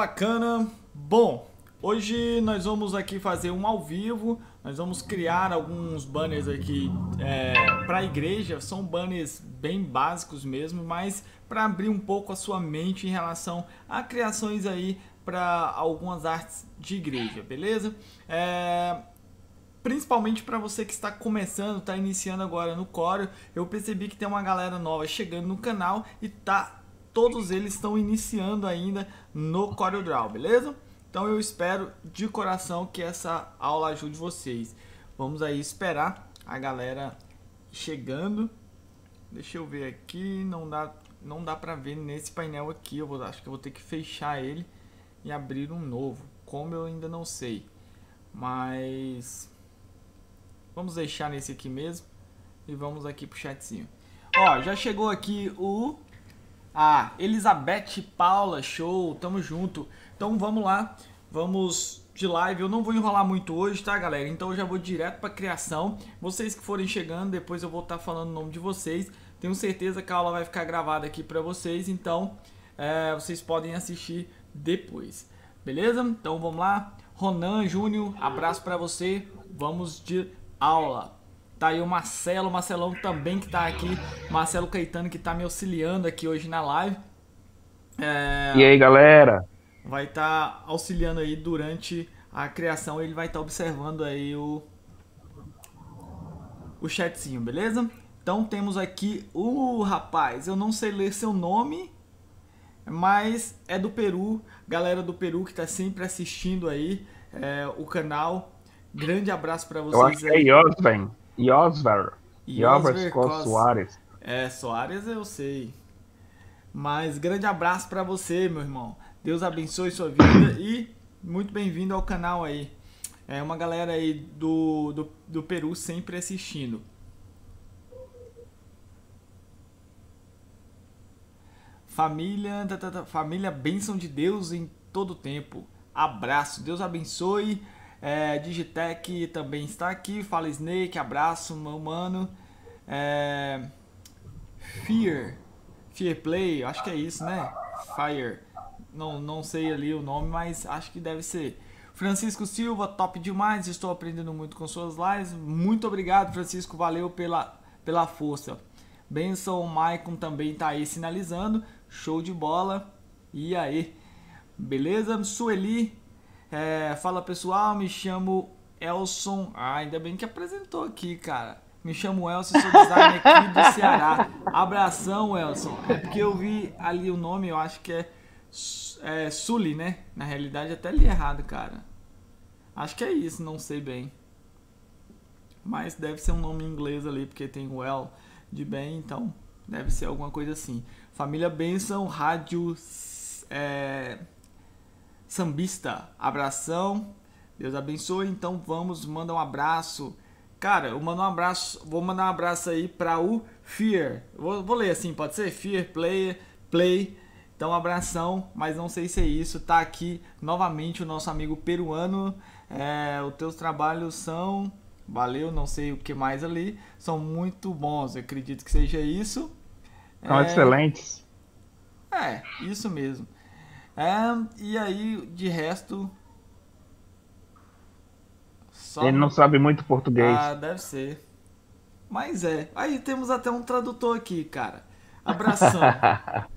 bacana. Bom, hoje nós vamos aqui fazer um ao vivo. Nós vamos criar alguns banners aqui é, para a igreja. São banners bem básicos mesmo, mas para abrir um pouco a sua mente em relação a criações aí para algumas artes de igreja, beleza? É, principalmente para você que está começando, está iniciando agora no Corel, eu percebi que tem uma galera nova chegando no canal e tá todos eles estão iniciando ainda no CorelDRAW, beleza? Então eu espero de coração que essa aula ajude vocês. Vamos aí esperar a galera chegando. Deixa eu ver aqui, não dá, não dá para ver nesse painel aqui. Eu vou, acho que eu vou ter que fechar ele e abrir um novo. Como eu ainda não sei, mas vamos deixar nesse aqui mesmo e vamos aqui pro chatzinho. Ó, já chegou aqui o ah, Elizabeth Paula, show, tamo junto. Então vamos lá, vamos de live. Eu não vou enrolar muito hoje, tá, galera? Então eu já vou direto pra criação. Vocês que forem chegando, depois eu vou estar tá falando o nome de vocês. Tenho certeza que a aula vai ficar gravada aqui pra vocês, então é, vocês podem assistir depois. Beleza? Então vamos lá. Ronan Júnior, abraço pra você. Vamos de aula. Tá aí o Marcelo, Marcelão também que tá aqui. Marcelo Caetano que tá me auxiliando aqui hoje na live. É... E aí, galera? Vai estar tá auxiliando aí durante a criação. Ele vai estar tá observando aí o, o chatzinho, beleza? Então temos aqui o rapaz. Eu não sei ler seu nome, mas é do Peru. Galera do Peru que tá sempre assistindo aí é, o canal. Grande abraço para vocês. Eu acho que é. Yosver. Yosver Soares. É, Soares eu sei. Mas grande abraço para você, meu irmão. Deus abençoe sua vida e muito bem-vindo ao canal aí. É uma galera aí do, do, do Peru sempre assistindo. Família, família, bênção de Deus em todo tempo. Abraço, Deus abençoe. É, Digitec também está aqui. Fala Snake, abraço, mano. É, Fear, Fear Play, acho que é isso, né? Fire, não, não sei ali o nome, mas acho que deve ser. Francisco Silva, top demais, estou aprendendo muito com suas lives. Muito obrigado, Francisco, valeu pela, pela força. Benção, Maicon também está aí sinalizando. Show de bola. E aí? Beleza? Sueli, é, fala pessoal, me chamo Elson. Ah, ainda bem que apresentou aqui, cara. Me chamo Elson, sou designer aqui do Ceará. Abração, Elson. É porque eu vi ali o nome, eu acho que é, é Sully, né? Na realidade, até li errado, cara. Acho que é isso, não sei bem. Mas deve ser um nome em inglês ali, porque tem o L de bem, então deve ser alguma coisa assim. Família Benção, Rádio é, Sambista, abração. Deus abençoe. Então vamos, manda um abraço. Cara, eu mando um abraço, vou mandar um abraço aí para o Fear. Vou, vou, ler assim, pode ser? Fear Player, Play. Então, um abração, mas não sei se é isso. Tá aqui novamente o nosso amigo peruano. É, os teus trabalhos são. Valeu, não sei o que mais ali. São muito bons, eu acredito que seja isso. São é, excelentes. É, isso mesmo. É, e aí, de resto. Só... Ele não sabe muito português. Ah, deve ser. Mas é. Aí temos até um tradutor aqui, cara. Abração.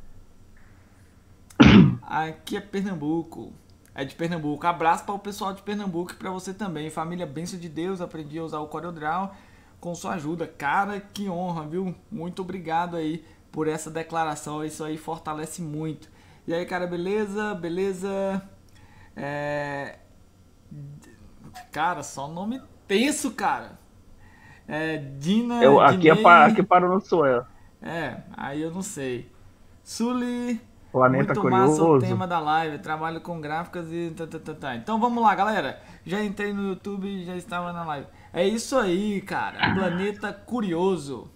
aqui é Pernambuco. É de Pernambuco. Abraço para o pessoal de Pernambuco e para você também. Família Benção de Deus, aprendi a usar o CorelDRAW com sua ajuda. Cara, que honra, viu? Muito obrigado aí por essa declaração. Isso aí fortalece muito. E aí, cara, beleza? Beleza? É... Cara, só nome tenso, cara. É, Dina. Eu, aqui, é para, aqui para o sou eu. É, aí eu não sei. Sully. Planeta muito Curioso. massa o tema da live. Trabalho com gráficas e. Tá, tá, tá, tá. Então vamos lá, galera. Já entrei no YouTube e já estava na live. É isso aí, cara. Planeta Curioso.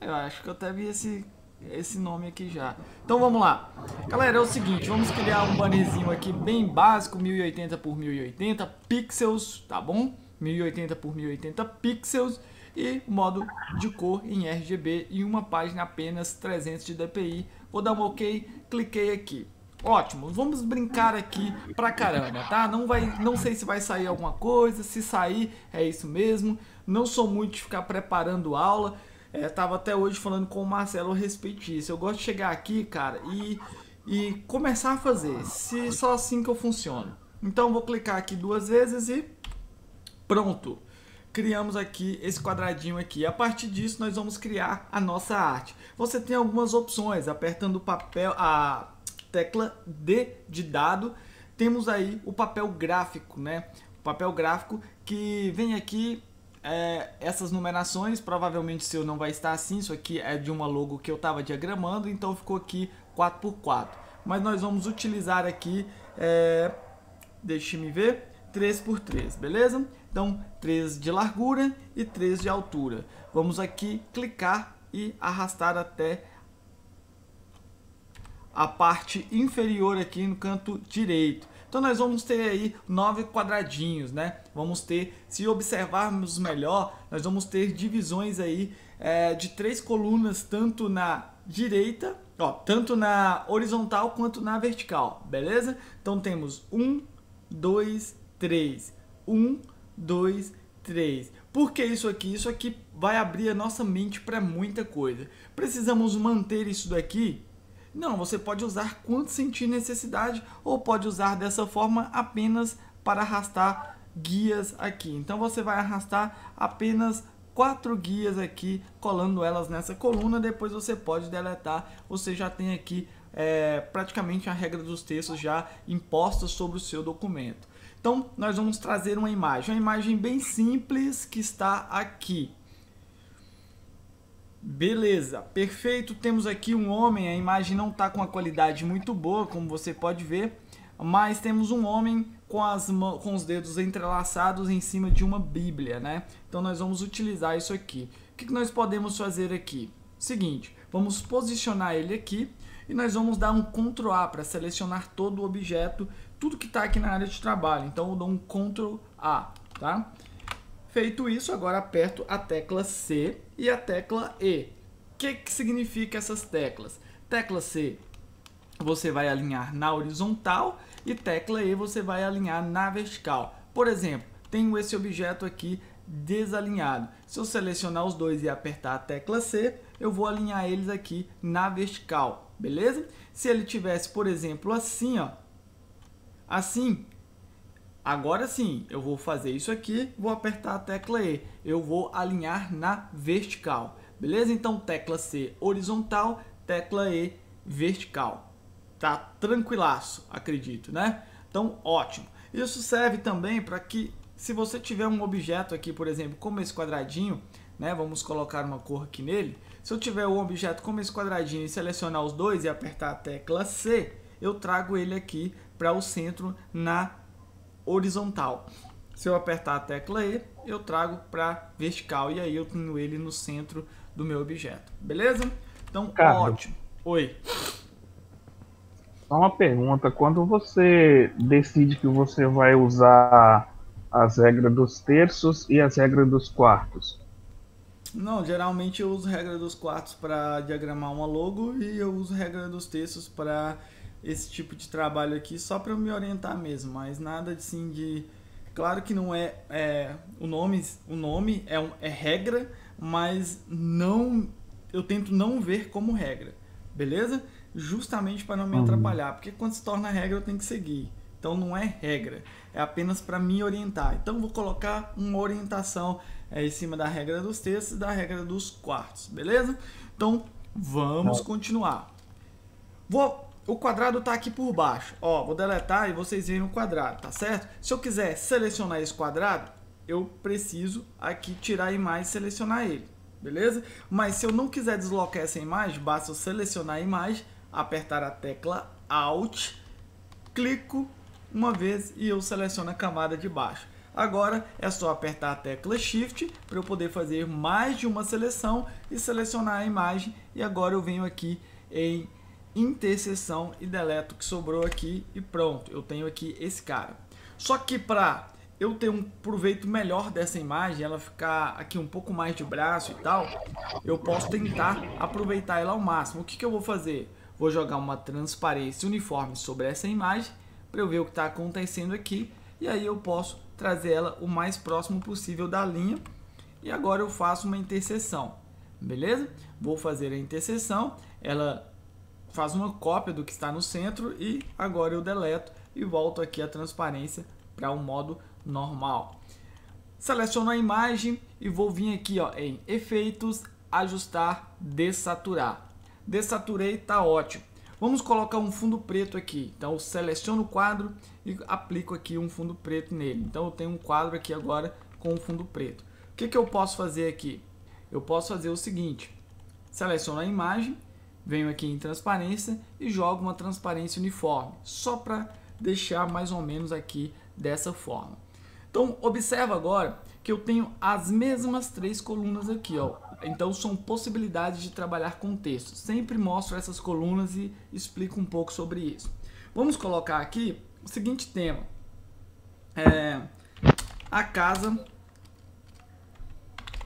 Eu acho que eu até vi esse esse nome aqui já. Então vamos lá. Galera, é o seguinte, vamos criar um bannerzinho aqui bem básico, 1080 por 1080 pixels, tá bom? 1080 por 1080 pixels e modo de cor em RGB e uma página apenas 300 de DPI. Vou dar um OK, cliquei aqui. Ótimo, vamos brincar aqui pra caramba, tá? Não, vai, não sei se vai sair alguma coisa, se sair é isso mesmo. Não sou muito de ficar preparando aula. É, tava até hoje falando com o Marcelo a respeito disso. Eu gosto de chegar aqui, cara, e, e começar a fazer. Se só assim que eu funciono. Então vou clicar aqui duas vezes e pronto. Criamos aqui esse quadradinho aqui. A partir disso nós vamos criar a nossa arte. Você tem algumas opções, apertando o papel, a tecla D de dado, temos aí o papel gráfico, né? O papel gráfico que vem aqui é, essas numerações, provavelmente seu não vai estar assim, isso aqui é de uma logo que eu estava diagramando, então ficou aqui 4x4. Mas nós vamos utilizar aqui, é, deixe-me ver, 3x3, beleza? Então, 3 de largura e 3 de altura. Vamos aqui clicar e arrastar até a parte inferior aqui no canto direito. Então nós vamos ter aí nove quadradinhos, né? Vamos ter, se observarmos melhor, nós vamos ter divisões aí é, de três colunas, tanto na direita, ó, tanto na horizontal quanto na vertical, beleza? Então temos um, dois, três, um, dois, três. Por que isso aqui? Isso aqui vai abrir a nossa mente para muita coisa. Precisamos manter isso daqui não, você pode usar quanto sentir necessidade ou pode usar dessa forma apenas para arrastar guias aqui. Então você vai arrastar apenas quatro guias aqui, colando elas nessa coluna, depois você pode deletar, você já tem aqui é, praticamente a regra dos textos já imposta sobre o seu documento. Então nós vamos trazer uma imagem, uma imagem bem simples que está aqui. Beleza, perfeito. Temos aqui um homem. A imagem não está com a qualidade muito boa, como você pode ver, mas temos um homem com, as com os dedos entrelaçados em cima de uma Bíblia, né? Então nós vamos utilizar isso aqui. O que, que nós podemos fazer aqui? Seguinte, vamos posicionar ele aqui e nós vamos dar um Ctrl A para selecionar todo o objeto, tudo que está aqui na área de trabalho. Então eu dou um Ctrl A, tá? Feito isso, agora aperto a tecla C e a tecla E. O que, que significa essas teclas? Tecla C você vai alinhar na horizontal e tecla E você vai alinhar na vertical. Por exemplo, tenho esse objeto aqui desalinhado. Se eu selecionar os dois e apertar a tecla C, eu vou alinhar eles aqui na vertical, beleza? Se ele tivesse, por exemplo, assim, ó, assim, Agora sim, eu vou fazer isso aqui, vou apertar a tecla E. Eu vou alinhar na vertical. Beleza? Então, tecla C horizontal, tecla E vertical. Tá tranquilaço, acredito, né? Então, ótimo. Isso serve também para que, se você tiver um objeto aqui, por exemplo, como esse quadradinho, né? Vamos colocar uma cor aqui nele. Se eu tiver um objeto como esse quadradinho e selecionar os dois e apertar a tecla C, eu trago ele aqui para o centro na horizontal. Se eu apertar a tecla E, eu trago para vertical e aí eu tenho ele no centro do meu objeto. Beleza? Então, Carlos, ótimo. Oi. Só uma pergunta. Quando você decide que você vai usar as regras dos terços e as regras dos quartos? Não, geralmente eu uso regra dos quartos para diagramar uma logo e eu uso regra dos terços para esse tipo de trabalho aqui só para me orientar mesmo, mas nada assim de claro que não é, é o nome o nome é, um, é regra, mas não eu tento não ver como regra, beleza? Justamente para não me uhum. atrapalhar, porque quando se torna regra eu tenho que seguir. Então não é regra, é apenas para me orientar. Então vou colocar uma orientação é, em cima da regra dos textos e da regra dos quartos, beleza? Então vamos continuar. Vou o quadrado está aqui por baixo. Ó, vou deletar e vocês veem o quadrado, tá certo? Se eu quiser selecionar esse quadrado, eu preciso aqui tirar a imagem e selecionar ele, beleza? Mas se eu não quiser deslocar essa imagem, basta eu selecionar a imagem, apertar a tecla Alt, clico uma vez e eu seleciono a camada de baixo. Agora é só apertar a tecla Shift para eu poder fazer mais de uma seleção e selecionar a imagem. E agora eu venho aqui em interseção e deleto o que sobrou aqui e pronto, eu tenho aqui esse cara. Só que para eu ter um proveito melhor dessa imagem, ela ficar aqui um pouco mais de braço e tal, eu posso tentar aproveitar ela ao máximo. O que, que eu vou fazer? vou jogar uma transparência uniforme sobre essa imagem para eu ver o que está acontecendo aqui e aí eu posso trazer ela o mais próximo possível da linha e agora eu faço uma interseção, beleza? Vou fazer a interseção, ela faz uma cópia do que está no centro e agora eu deleto e volto aqui a transparência para o modo normal. Seleciono a imagem e vou vir aqui ó, em efeitos, ajustar, dessaturar. Desaturei, tá ótimo. Vamos colocar um fundo preto aqui. Então eu seleciono o quadro e aplico aqui um fundo preto nele. Então eu tenho um quadro aqui agora com um fundo preto. O que, que eu posso fazer aqui? Eu posso fazer o seguinte. Seleciono a imagem, venho aqui em transparência e jogo uma transparência uniforme. Só para deixar mais ou menos aqui dessa forma. Então, observa agora que eu tenho as mesmas três colunas aqui, ó. Então, são possibilidades de trabalhar com texto. Sempre mostro essas colunas e explico um pouco sobre isso. Vamos colocar aqui o seguinte tema. É, a casa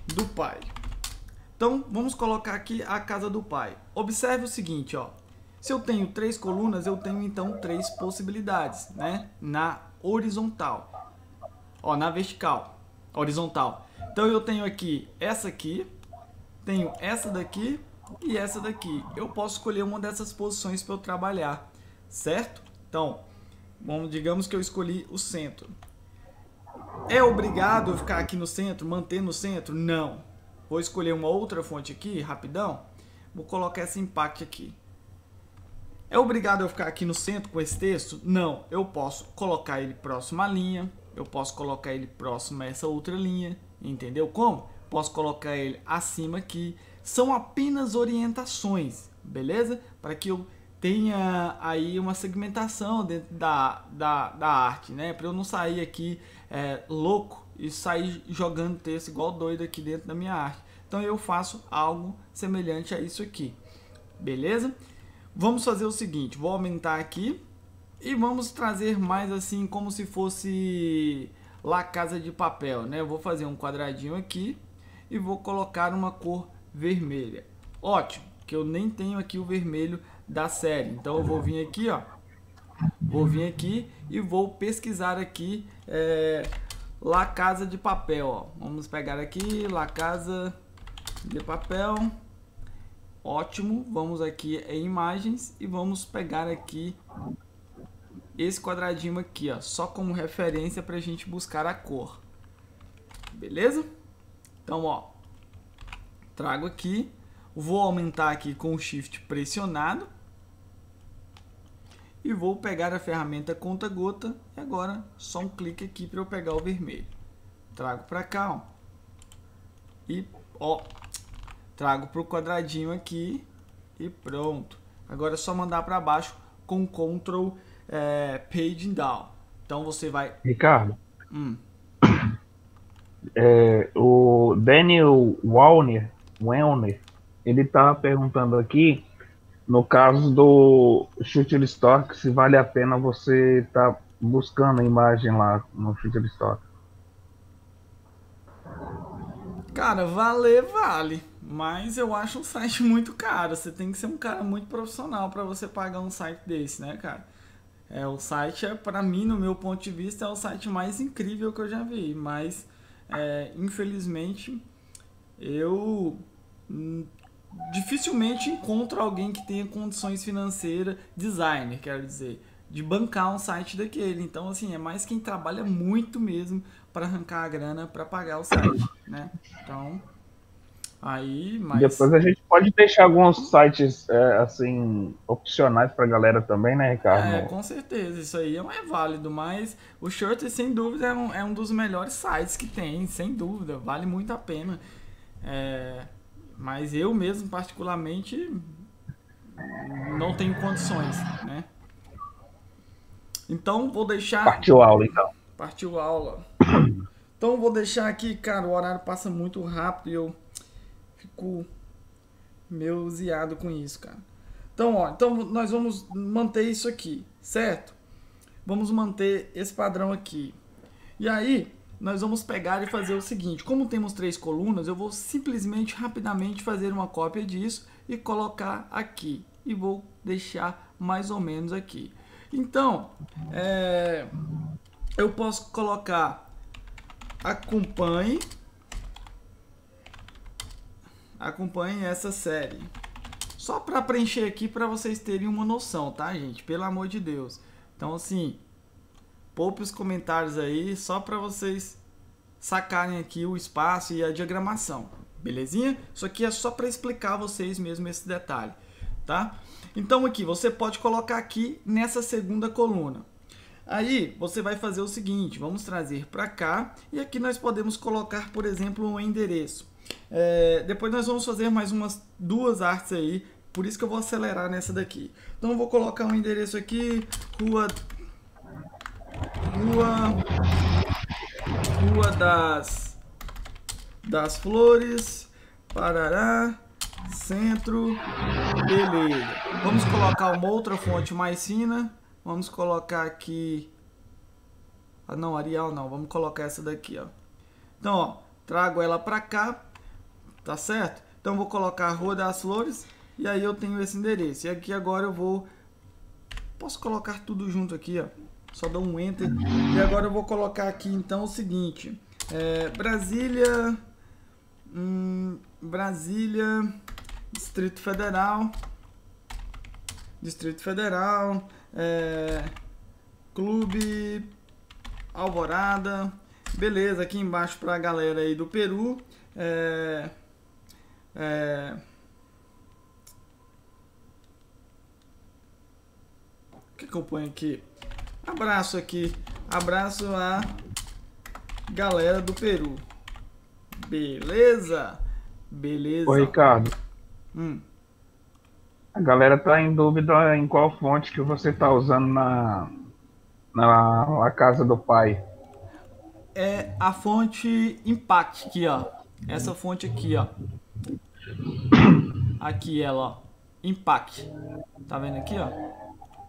do pai. Então, vamos colocar aqui a casa do pai. Observe o seguinte, ó. Se eu tenho três colunas, eu tenho então três possibilidades, né? Na horizontal. Ó, na vertical, horizontal. Então eu tenho aqui essa aqui, tenho essa daqui e essa daqui. Eu posso escolher uma dessas posições para eu trabalhar, certo? Então, vamos, digamos que eu escolhi o centro. É obrigado eu ficar aqui no centro, manter no centro? Não. Vou escolher uma outra fonte aqui, rapidão. Vou colocar esse impact aqui. É obrigado eu ficar aqui no centro com esse texto? Não. Eu posso colocar ele próximo à linha, eu posso colocar ele próximo a essa outra linha, entendeu como? Posso colocar ele acima aqui. São apenas orientações, beleza? Para que eu tenha aí uma segmentação dentro da, da, da arte, né? Para eu não sair aqui é, louco e sair jogando texto igual doido aqui dentro da minha arte. Então eu faço algo semelhante a isso aqui, beleza? Vamos fazer o seguinte, vou aumentar aqui e vamos trazer mais assim como se fosse La Casa de Papel, né? Eu vou fazer um quadradinho aqui e vou colocar uma cor vermelha. Ótimo, que eu nem tenho aqui o vermelho da série. Então eu vou vir aqui, ó. Vou vir aqui e vou pesquisar aqui é, La Casa de Papel, ó. Vamos pegar aqui La Casa de Papel. Ótimo, vamos aqui em imagens e vamos pegar aqui esse quadradinho aqui, ó, só como referência para a gente buscar a cor. Beleza? Então, ó, trago aqui, vou aumentar aqui com o Shift pressionado e vou pegar a ferramenta conta gota e agora só um clique aqui para eu pegar o vermelho. Trago para cá, ó, e ó, trago para o quadradinho aqui e pronto. Agora é só mandar para baixo com Ctrl é, paging down. Então você vai. Ricardo. Hum. É, o Daniel Wallner, Wellner, ele tá perguntando aqui, no caso do Shutterstock, se vale a pena você estar tá buscando a imagem lá no Shutterstock. Cara, valer vale, mas eu acho um site muito caro. Você tem que ser um cara muito profissional para você pagar um site desse, né, cara? É, o site é, para mim, no meu ponto de vista, é o site mais incrível que eu já vi, mas é, infelizmente eu dificilmente encontro alguém que tenha condições financeiras, designer, quero dizer, de bancar um site daquele. Então, assim, é mais quem trabalha muito mesmo para arrancar a grana para pagar o site, né? Então, Aí, mas... Depois a gente pode deixar alguns sites é, assim opcionais para a galera também, né, Ricardo? É, com certeza, isso aí é válido, mas o Short, sem dúvida, é um, é um dos melhores sites que tem, sem dúvida, vale muito a pena. É, mas eu mesmo, particularmente, não tenho condições, né? Então, vou deixar... Partiu aula, então. Partiu aula. Então, vou deixar aqui, cara, o horário passa muito rápido e eu fico meio ziado com isso, cara. Então, ó, então nós vamos manter isso aqui, certo? Vamos manter esse padrão aqui. E aí, nós vamos pegar e fazer o seguinte. Como temos três colunas, eu vou simplesmente, rapidamente, fazer uma cópia disso e colocar aqui. e vou deixar mais ou menos aqui. Então, é, eu posso colocar acompanhe acompanhe essa série. Só para preencher aqui para vocês terem uma noção, tá, gente? Pelo amor de Deus. Então, assim, poupe os comentários aí só para vocês sacarem aqui o espaço e a diagramação. Belezinha? Isso aqui é só para explicar a vocês mesmo esse detalhe, tá? Então aqui, você pode colocar aqui nessa segunda coluna. Aí, você vai fazer o seguinte, vamos trazer para cá, e aqui nós podemos colocar, por exemplo, um endereço. É, depois nós vamos fazer mais umas duas artes aí, por isso que eu vou acelerar nessa daqui. Então eu vou colocar um endereço aqui, rua... Rua... Rua das... Das Flores, Parará, Centro, beleza. Vamos colocar uma outra fonte mais fina, vamos colocar aqui... Ah não, Arial não, vamos colocar essa daqui, ó. Então, ó, trago ela para cá, tá certo? Então vou colocar Rua das Flores e aí eu tenho esse endereço. E aqui agora eu vou posso colocar tudo junto aqui, ó. Só dou um enter. E agora eu vou colocar aqui então o seguinte, é, Brasília, hum, Brasília, Distrito Federal, Distrito Federal, é, Clube Alvorada, beleza. Aqui embaixo para a galera aí do Peru. É, é... O que, que eu ponho aqui? Abraço aqui. Abraço a galera do Peru. Beleza? Beleza. Ô, Ricardo. Hum. A galera tá em dúvida em qual fonte que você tá usando na, na, na casa do pai. É a fonte Impact aqui, ó. Essa fonte aqui, ó. Aqui ela, ó. Impact. Tá vendo aqui, ó?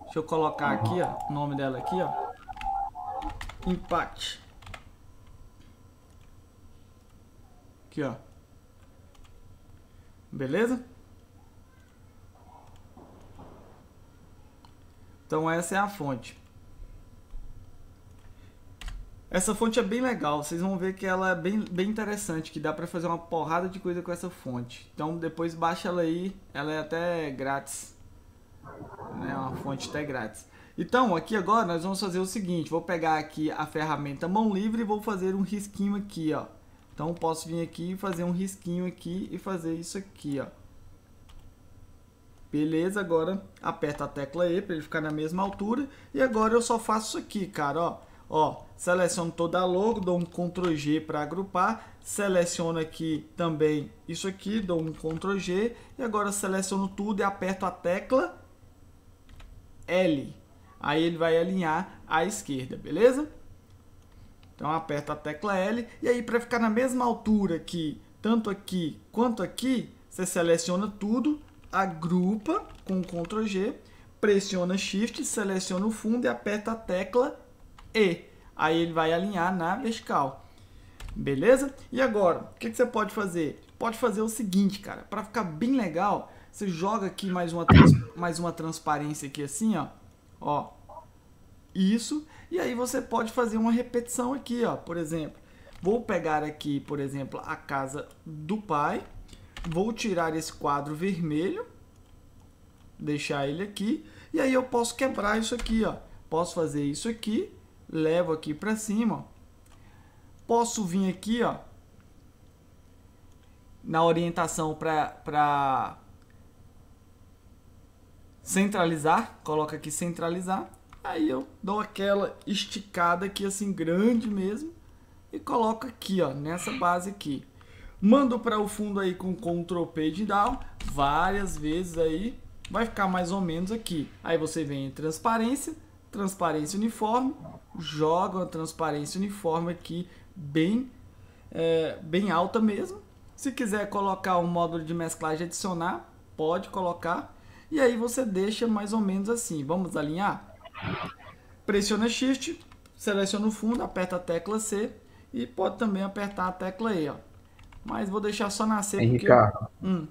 Deixa eu colocar aqui, ó. O nome dela aqui, ó. Impact. Aqui, ó. Beleza? Então essa é a fonte. Essa fonte é bem legal, vocês vão ver que ela é bem, bem interessante, que dá para fazer uma porrada de coisa com essa fonte. Então depois baixa ela aí, ela é até grátis. É uma fonte até grátis. Então aqui agora nós vamos fazer o seguinte, vou pegar aqui a ferramenta mão livre e vou fazer um risquinho aqui, ó. Então posso vir aqui e fazer um risquinho aqui e fazer isso aqui, ó. Beleza, agora aperta a tecla E para ele ficar na mesma altura. E agora eu só faço isso aqui, cara, ó. Ó, seleciono toda a logo, dou um Ctrl G para agrupar, seleciono aqui também isso aqui, dou um Ctrl G e agora seleciono tudo e aperto a tecla L. Aí ele vai alinhar à esquerda, beleza? Então aperto a tecla L e aí para ficar na mesma altura aqui, tanto aqui quanto aqui, você seleciona tudo, agrupa com Ctrl G, pressiona Shift, seleciona o fundo e aperta a tecla e. Aí ele vai alinhar na vertical. Beleza? E agora, o que, que você pode fazer? Pode fazer o seguinte, cara. Para ficar bem legal, você joga aqui mais uma, mais uma transparência aqui assim, ó. Ó. Isso. E aí você pode fazer uma repetição aqui, ó. Por exemplo, vou pegar aqui, por exemplo, a casa do pai. Vou tirar esse quadro vermelho. Deixar ele aqui. E aí eu posso quebrar isso aqui, ó. Posso fazer isso aqui levo aqui para cima. Ó. Posso vir aqui, ó, na orientação para centralizar, coloca aqui centralizar. Aí eu dou aquela esticada aqui assim grande mesmo e coloco aqui, ó, nessa base aqui. Mando para o fundo aí com Ctrl Page Down várias vezes aí, vai ficar mais ou menos aqui. Aí você vem em transparência, transparência uniforme, joga uma transparência uniforme aqui bem, é, bem alta mesmo. Se quiser colocar um módulo de mesclagem adicionar, pode colocar. E aí você deixa mais ou menos assim. Vamos alinhar? Pressiona Shift, seleciona o fundo, aperta a tecla C e pode também apertar a tecla E. Ó. Mas vou deixar só nascer. Hein, porque... Ricardo, hum.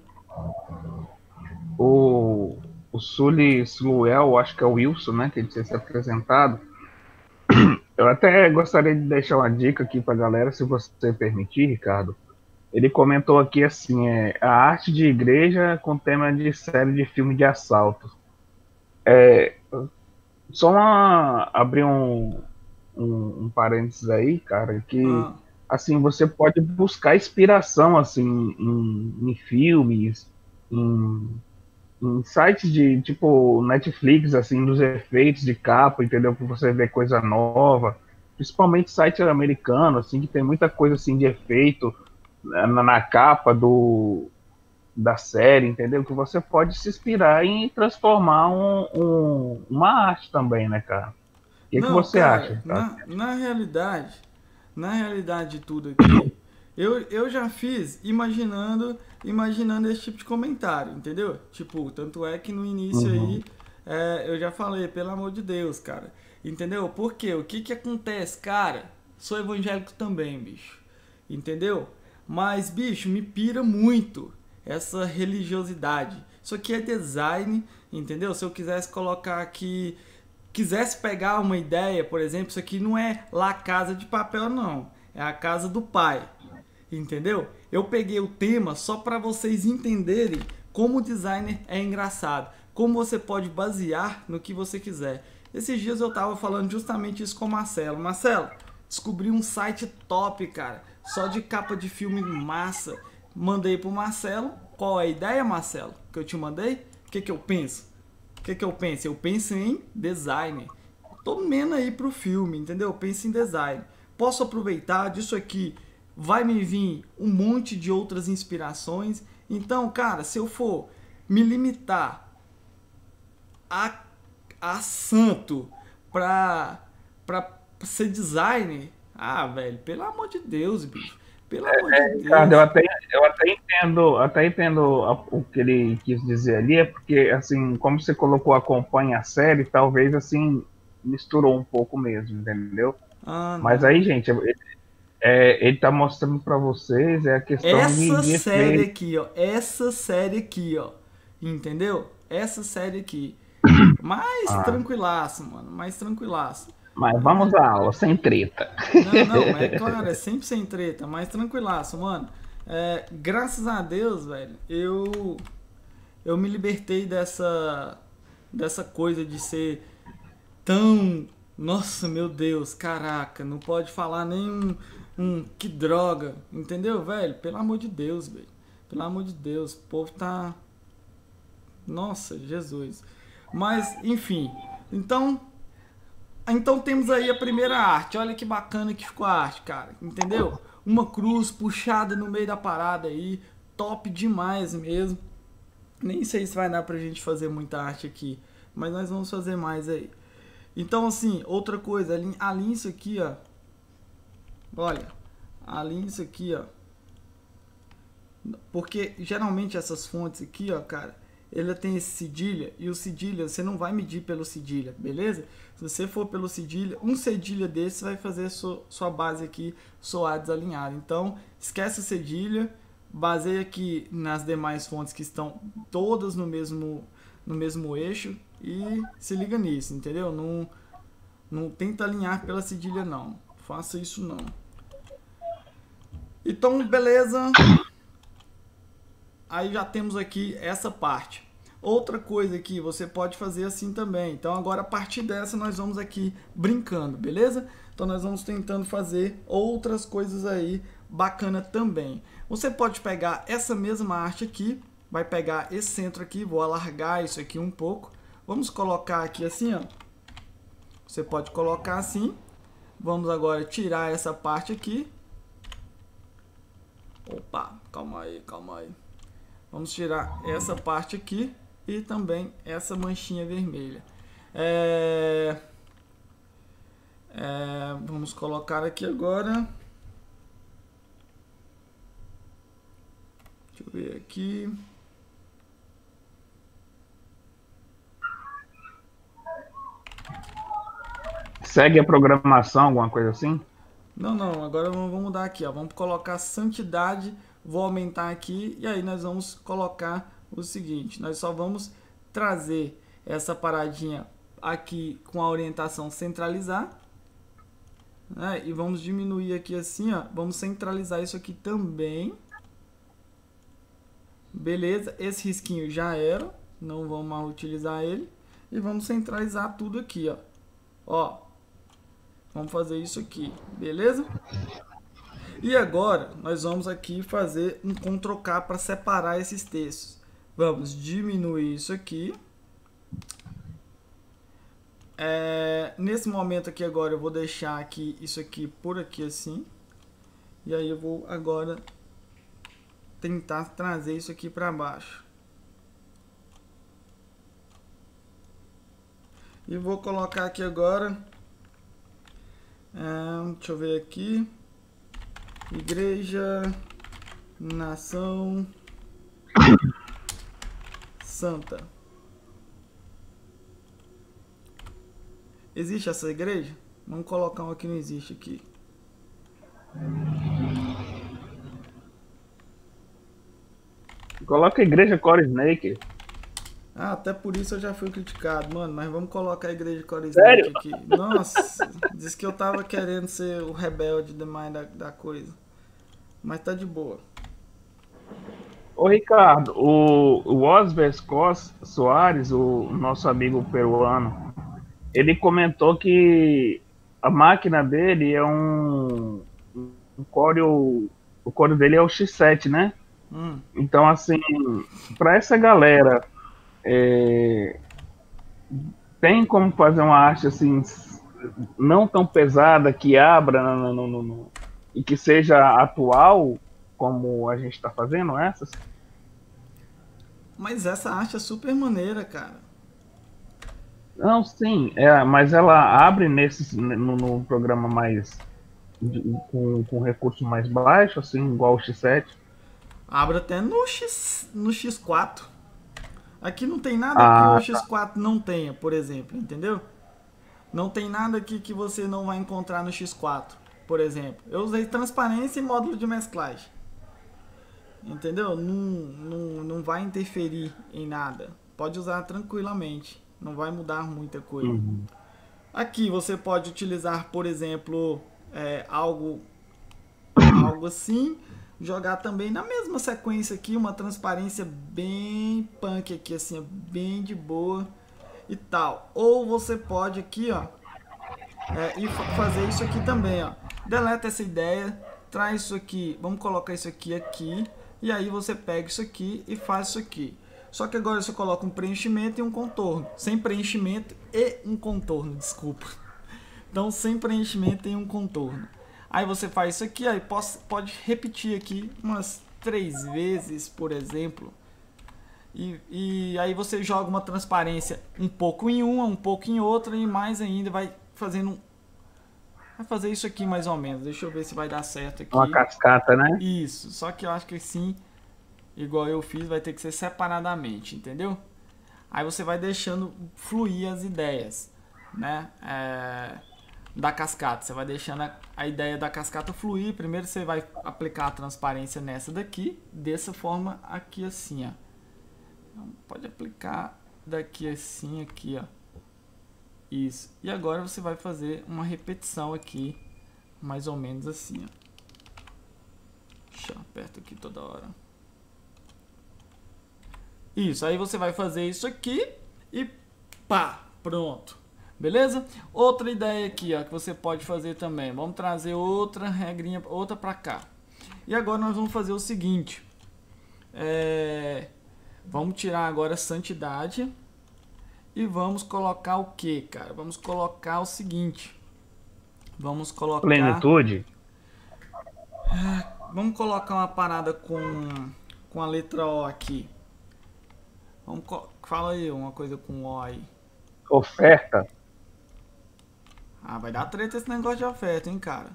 o, o Sully Sluel, acho que é o Wilson, né? Que ele tinha se apresentado. Eu até gostaria de deixar uma dica aqui para a galera, se você permitir, Ricardo. Ele comentou aqui assim, é, a arte de igreja com tema de série de filme de assalto. É, só uma, abrir um, um, um parênteses aí, cara, que ah. assim você pode buscar inspiração assim em, em filmes, em, em, sites de tipo Netflix, assim, dos efeitos de capa, entendeu? Para você ver coisa nova, principalmente site americano, assim, que tem muita coisa assim de efeito na, na capa do da série, entendeu? Que você pode se inspirar em transformar um, um, uma arte também, né, cara? O que, Não, que você cara, acha? Na, na realidade, na realidade de tudo aqui, eu, eu já fiz imaginando imaginando esse tipo de comentário, entendeu? Tipo, tanto é que no início uhum. aí é, eu já falei, pelo amor de Deus, cara. Entendeu? Por quê? O que que acontece, cara? Sou evangélico também, bicho. Entendeu? Mas, bicho, me pira muito essa religiosidade. Isso aqui é design, entendeu? Se eu quisesse colocar aqui, quisesse pegar uma ideia, por exemplo, isso aqui não é lá casa de papel, não. É a casa do pai, entendeu? Eu peguei o tema só para vocês entenderem como o designer é engraçado, como você pode basear no que você quiser. Esses dias eu tava falando justamente isso com o Marcelo. Marcelo, descobri um site top, cara, só de capa de filme massa mandei pro Marcelo. Qual é a ideia, Marcelo? Que eu te mandei? O que, que eu penso? O que, que eu penso? Eu penso em design. Tô menos aí pro filme, entendeu? Eu penso em design. Posso aproveitar disso aqui. Vai me vir um monte de outras inspirações. Então, cara, se eu for me limitar a, a santo pra, pra ser designer, ah, velho, pelo amor de Deus, bicho. Pelo é, amor de é, Deus. Ricardo, eu até, eu até entendo, até entendo o que ele quis dizer ali, é porque, assim, como você colocou acompanha a série, talvez, assim, misturou um pouco mesmo, entendeu? Ah, Mas aí, gente, ele, é, ele tá mostrando para vocês é a questão essa de, de série efeito. aqui, ó, essa série aqui, ó, entendeu? Essa série aqui. Mais ah. tranquilaço, mano, mais tranquilaço. Mas vamos à aula, sem treta. Não, não, é claro, é sempre sem treta, mas tranquilaço, mano. É, graças a Deus, velho, eu eu me libertei dessa dessa coisa de ser tão, nossa, meu Deus, caraca, não pode falar nem um, um que droga, entendeu, velho? Pelo amor de Deus, velho. Pelo amor de Deus, o povo tá nossa, Jesus. Mas, enfim. Então, então temos aí a primeira arte. Olha que bacana que ficou a arte, cara. Entendeu? Uma cruz puxada no meio da parada aí. Top demais mesmo. Nem sei se vai dar pra gente fazer muita arte aqui. Mas nós vamos fazer mais aí. Então, assim, outra coisa. Alinha isso aqui, ó. Olha. Alinha isso aqui, ó. Porque geralmente essas fontes aqui, ó, cara ele tem esse cedilha e o cedilha você não vai medir pelo cedilha, beleza? Se você for pelo cedilha, um cedilha desse vai fazer sua, sua base aqui soar desalinhada. Então, esquece o cedilha, baseia aqui nas demais fontes que estão todas no mesmo no mesmo eixo e se liga nisso, entendeu? Não não tenta alinhar pela cedilha não. Faça isso não. Então, beleza? Aí já temos aqui essa parte. Outra coisa que você pode fazer assim também. Então agora a partir dessa nós vamos aqui brincando, beleza? Então nós vamos tentando fazer outras coisas aí bacana também. Você pode pegar essa mesma arte aqui, vai pegar esse centro aqui, vou alargar isso aqui um pouco. Vamos colocar aqui assim, ó. Você pode colocar assim. Vamos agora tirar essa parte aqui. Opa, calma aí, calma aí. Vamos tirar essa parte aqui e também essa manchinha vermelha. É... É... Vamos colocar aqui agora. Deixa eu ver aqui. Segue a programação, alguma coisa assim? Não, não. Agora vamos mudar aqui. Ó. Vamos colocar santidade vou aumentar aqui e aí nós vamos colocar o seguinte, nós só vamos trazer essa paradinha aqui com a orientação centralizar. Né? E vamos diminuir aqui assim, ó. Vamos centralizar isso aqui também. Beleza, esse risquinho já era. Não vamos mais utilizar ele. E vamos centralizar tudo aqui, ó. Ó, vamos fazer isso aqui, beleza? E agora, nós vamos aqui fazer um Ctrl K para separar esses textos. Vamos diminuir isso aqui. É, nesse momento aqui agora eu vou deixar aqui isso aqui por aqui assim. E aí eu vou agora tentar trazer isso aqui para baixo. E vou colocar aqui agora. É, deixa eu ver aqui. Igreja Nação Santa. Existe essa igreja? Vamos colocar uma que não existe aqui. Coloca a igreja Core Snake. Ah, até por isso eu já fui criticado, mano. Mas vamos colocar a igreja Core Snake aqui. Nossa, disse que eu tava querendo ser o rebelde demais da, da coisa. Mas tá de boa. Ô Ricardo, o, o Osver Soares, o nosso amigo peruano, ele comentou que a máquina dele é um, um core, o, o core dele é o X7, né? Hum. Então, assim, para essa galera, é, tem como fazer uma arte assim, não tão pesada, que abra no, no, no, e que seja atual, como a gente está fazendo essas? Mas essa arte é super maneira, cara. Não, sim, é, mas ela abre nesse no, no programa mais com, com recurso mais baixo, assim, igual o X7. Abre até no X no X4. Aqui não tem nada ah, que o X4 tá. não tenha, por exemplo, entendeu? Não tem nada aqui que você não vai encontrar no X4, por exemplo. Eu usei transparência e módulo de mesclagem. Entendeu? Não, não, não vai interferir em nada. Pode usar tranquilamente não vai mudar muita coisa. Uhum. Aqui você pode utilizar, por exemplo, é, algo, algo assim, jogar também na mesma sequência aqui, uma transparência bem punk aqui, assim, bem de boa e tal. Ou você pode aqui, ó, é, e fazer isso aqui também, ó. Deleta essa ideia, traz isso aqui, vamos colocar isso aqui aqui, e aí você pega isso aqui e faz isso aqui. Só que agora você coloca um preenchimento e um contorno. Sem preenchimento e um contorno, desculpa. Então, sem preenchimento e um contorno. Aí você faz isso aqui, aí pode repetir aqui umas três vezes, por exemplo. E, e aí você joga uma transparência um pouco em uma, um pouco em outra e mais ainda vai fazendo Vai fazer isso aqui mais ou menos. Deixa eu ver se vai dar certo aqui. Uma cascata, né? Isso. Só que eu acho que sim igual eu fiz, vai ter que ser separadamente, entendeu? Aí você vai deixando fluir as ideias, né? É, da cascata. Você vai deixando a, a, ideia da cascata fluir. Primeiro você vai aplicar a transparência nessa daqui, dessa forma aqui assim, ó. Então, pode aplicar daqui assim, aqui, ó. Isso. E agora você vai fazer uma repetição aqui, mais ou menos assim, ó. Deixa eu aperto aqui toda hora. Isso, aí você vai fazer isso aqui e pá, pronto. Beleza? Outra ideia aqui, ó, que você pode fazer também. Vamos trazer outra regrinha, outra para cá. E agora nós vamos fazer o seguinte. É, vamos tirar agora santidade. E vamos colocar o que, cara? Vamos colocar o seguinte. Vamos colocar... Plenitude? É, vamos colocar uma parada com, com a letra O aqui. Vamos, fala aí uma coisa com O aí. Oferta. Ah, vai dar treta esse negócio de oferta, hein, cara.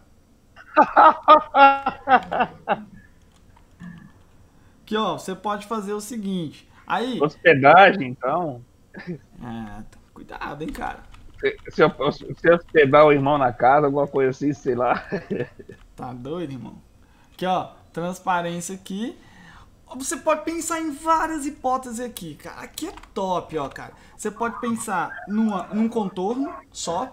Aqui, ó, você pode fazer o seguinte. Aí. Hospedagem, então. É, cuidado, hein, cara. Se, se, se hospedar o irmão na casa, alguma coisa assim, sei lá. Tá doido, irmão? Aqui, ó, transparência aqui. Você pode pensar em várias hipóteses aqui, cara. Aqui é top, ó, cara. Você pode pensar numa, num contorno só.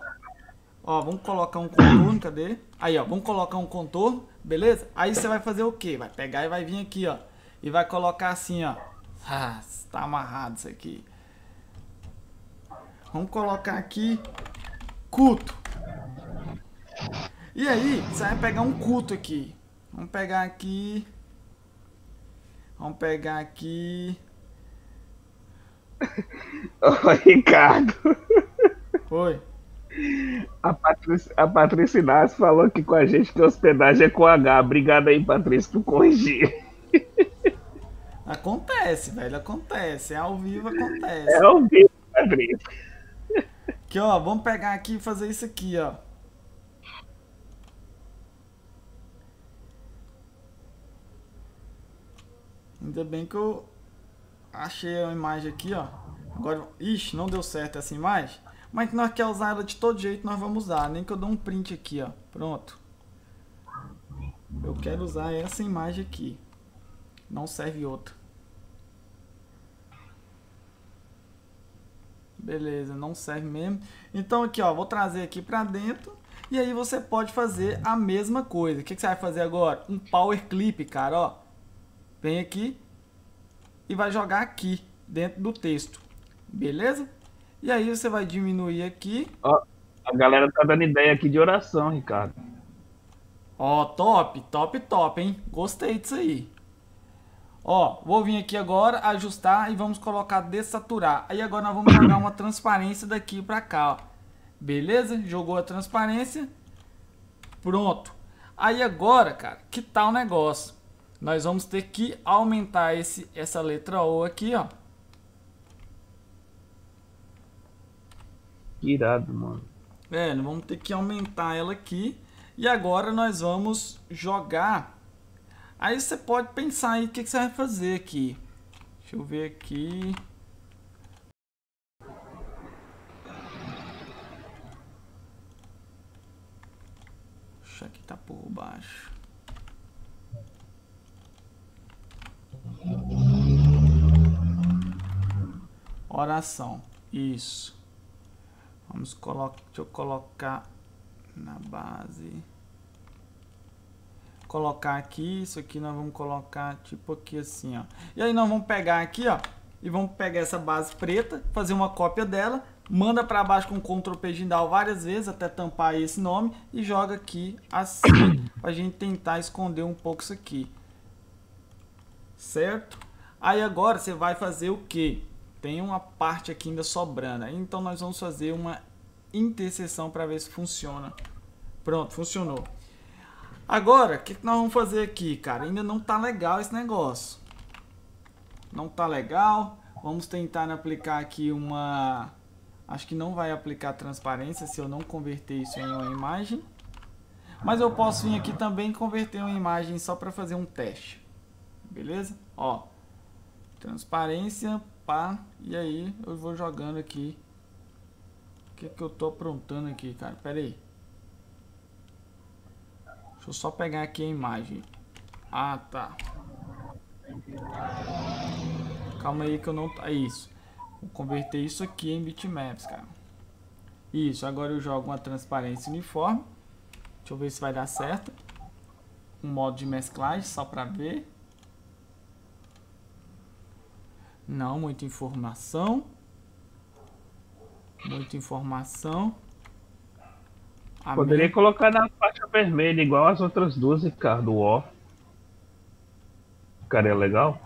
Ó, vamos colocar um contorno, cadê? Aí, ó, vamos colocar um contorno, beleza? Aí você vai fazer o quê? Vai pegar e vai vir aqui, ó. E vai colocar assim, ó. Ah, tá amarrado isso aqui. Vamos colocar aqui culto. E aí, você vai pegar um culto aqui. Vamos pegar aqui. Vamos pegar aqui. Ô, Ricardo. Oi. A Patrícia, a Patrícia Inácio falou que com a gente que a hospedagem é com H. Obrigado aí, Patrícia, por corrigir. Acontece, velho, acontece. É ao vivo, acontece. É ao vivo, Patrícia. Aqui, ó, vamos pegar aqui e fazer isso aqui, ó. Ainda bem que eu achei a imagem aqui, ó. Agora, ixi, não deu certo essa imagem. Mas que nós quer usar ela de todo jeito, nós vamos usar. Nem que eu dou um print aqui, ó. Pronto. Eu quero usar essa imagem aqui. Não serve outra. Beleza, não serve mesmo. Então aqui, ó, vou trazer aqui pra dentro. E aí você pode fazer a mesma coisa. O que, que você vai fazer agora? Um power clip, cara, ó. Vem aqui e vai jogar aqui dentro do texto. Beleza? E aí você vai diminuir aqui. Ó, a galera tá dando ideia aqui de oração, Ricardo. Ó, top, top, top, hein? Gostei disso aí. Ó, vou vir aqui agora, ajustar e vamos colocar dessaturar. Aí agora nós vamos jogar uma transparência daqui pra cá, ó. Beleza? Jogou a transparência. Pronto. Aí agora, cara, que tal o negócio? Nós vamos ter que aumentar esse, essa letra O aqui, ó. Irado, mano. É, vamos ter que aumentar ela aqui. E agora nós vamos jogar. Aí você pode pensar aí o que, que você vai fazer aqui. Deixa eu ver aqui. Deixa aqui tá por baixo. Oração. Isso. Vamos colocar, deixa eu colocar na base. Colocar aqui, isso aqui nós vamos colocar tipo aqui assim, ó. E aí nós vamos pegar aqui, ó, e vamos pegar essa base preta, fazer uma cópia dela, manda para baixo com Ctrl P Gindal várias vezes até tampar esse nome e joga aqui assim, pra gente tentar esconder um pouco isso aqui. Certo? Aí agora você vai fazer o que? Tem uma parte aqui ainda sobrando. Então nós vamos fazer uma interseção para ver se funciona. Pronto, funcionou. Agora, o que, que nós vamos fazer aqui, cara? Ainda não tá legal esse negócio. Não tá legal. Vamos tentar aplicar aqui uma... Acho que não vai aplicar transparência se eu não converter isso em uma imagem. Mas eu posso vir aqui também converter uma imagem só para fazer um teste. Beleza? Ó, transparência, pá, e aí eu vou jogando aqui. O que que eu tô aprontando aqui, cara? Pera aí. Deixa eu só pegar aqui a imagem. Ah, tá. Calma aí que eu não... É isso. Vou converter isso aqui em bitmaps, cara. Isso, agora eu jogo uma transparência uniforme. Deixa eu ver se vai dar certo. Um modo de mesclagem, só pra ver. Não, muita informação. Muita informação. A Poderia minha... colocar na faixa vermelha, igual as outras duas, Ricardo. O. Ficaria legal?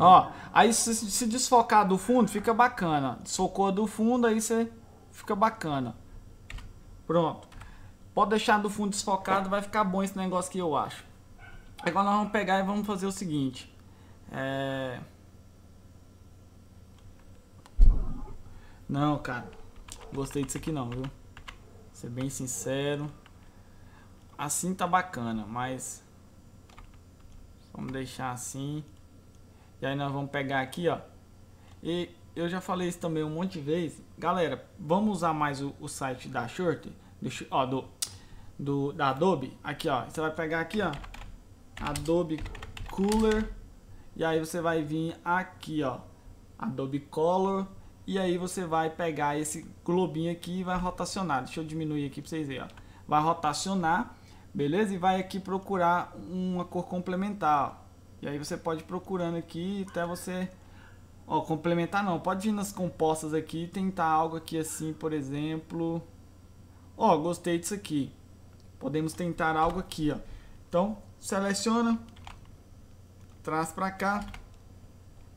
Ó, aí se, se desfocar do fundo, fica bacana. Desfocou do fundo, aí você fica bacana. Pronto. Pode deixar do fundo desfocado, vai ficar bom esse negócio que eu acho. Agora nós vamos pegar e vamos fazer o seguinte. É... Não, cara. Gostei disso aqui não, viu? Ser bem sincero. Assim tá bacana, mas... Vamos deixar assim. E aí nós vamos pegar aqui, ó. E eu já falei isso também um monte de vezes. Galera, vamos usar mais o, o site da Short. Do, ó, do, do, da Adobe. Aqui, ó. Você vai pegar aqui, ó. Adobe Cooler. E aí você vai vir aqui, ó, Adobe Color. E aí você vai pegar esse globinho aqui e vai rotacionar. Deixa eu diminuir aqui para vocês verem, ó. Vai rotacionar, beleza? E vai aqui procurar uma cor complementar, ó. E aí você pode ir procurando aqui até você... Ó, complementar não, pode ir nas compostas aqui e tentar algo aqui assim, por exemplo... Ó, gostei disso aqui. Podemos tentar algo aqui, ó. Então, seleciona, traz para cá.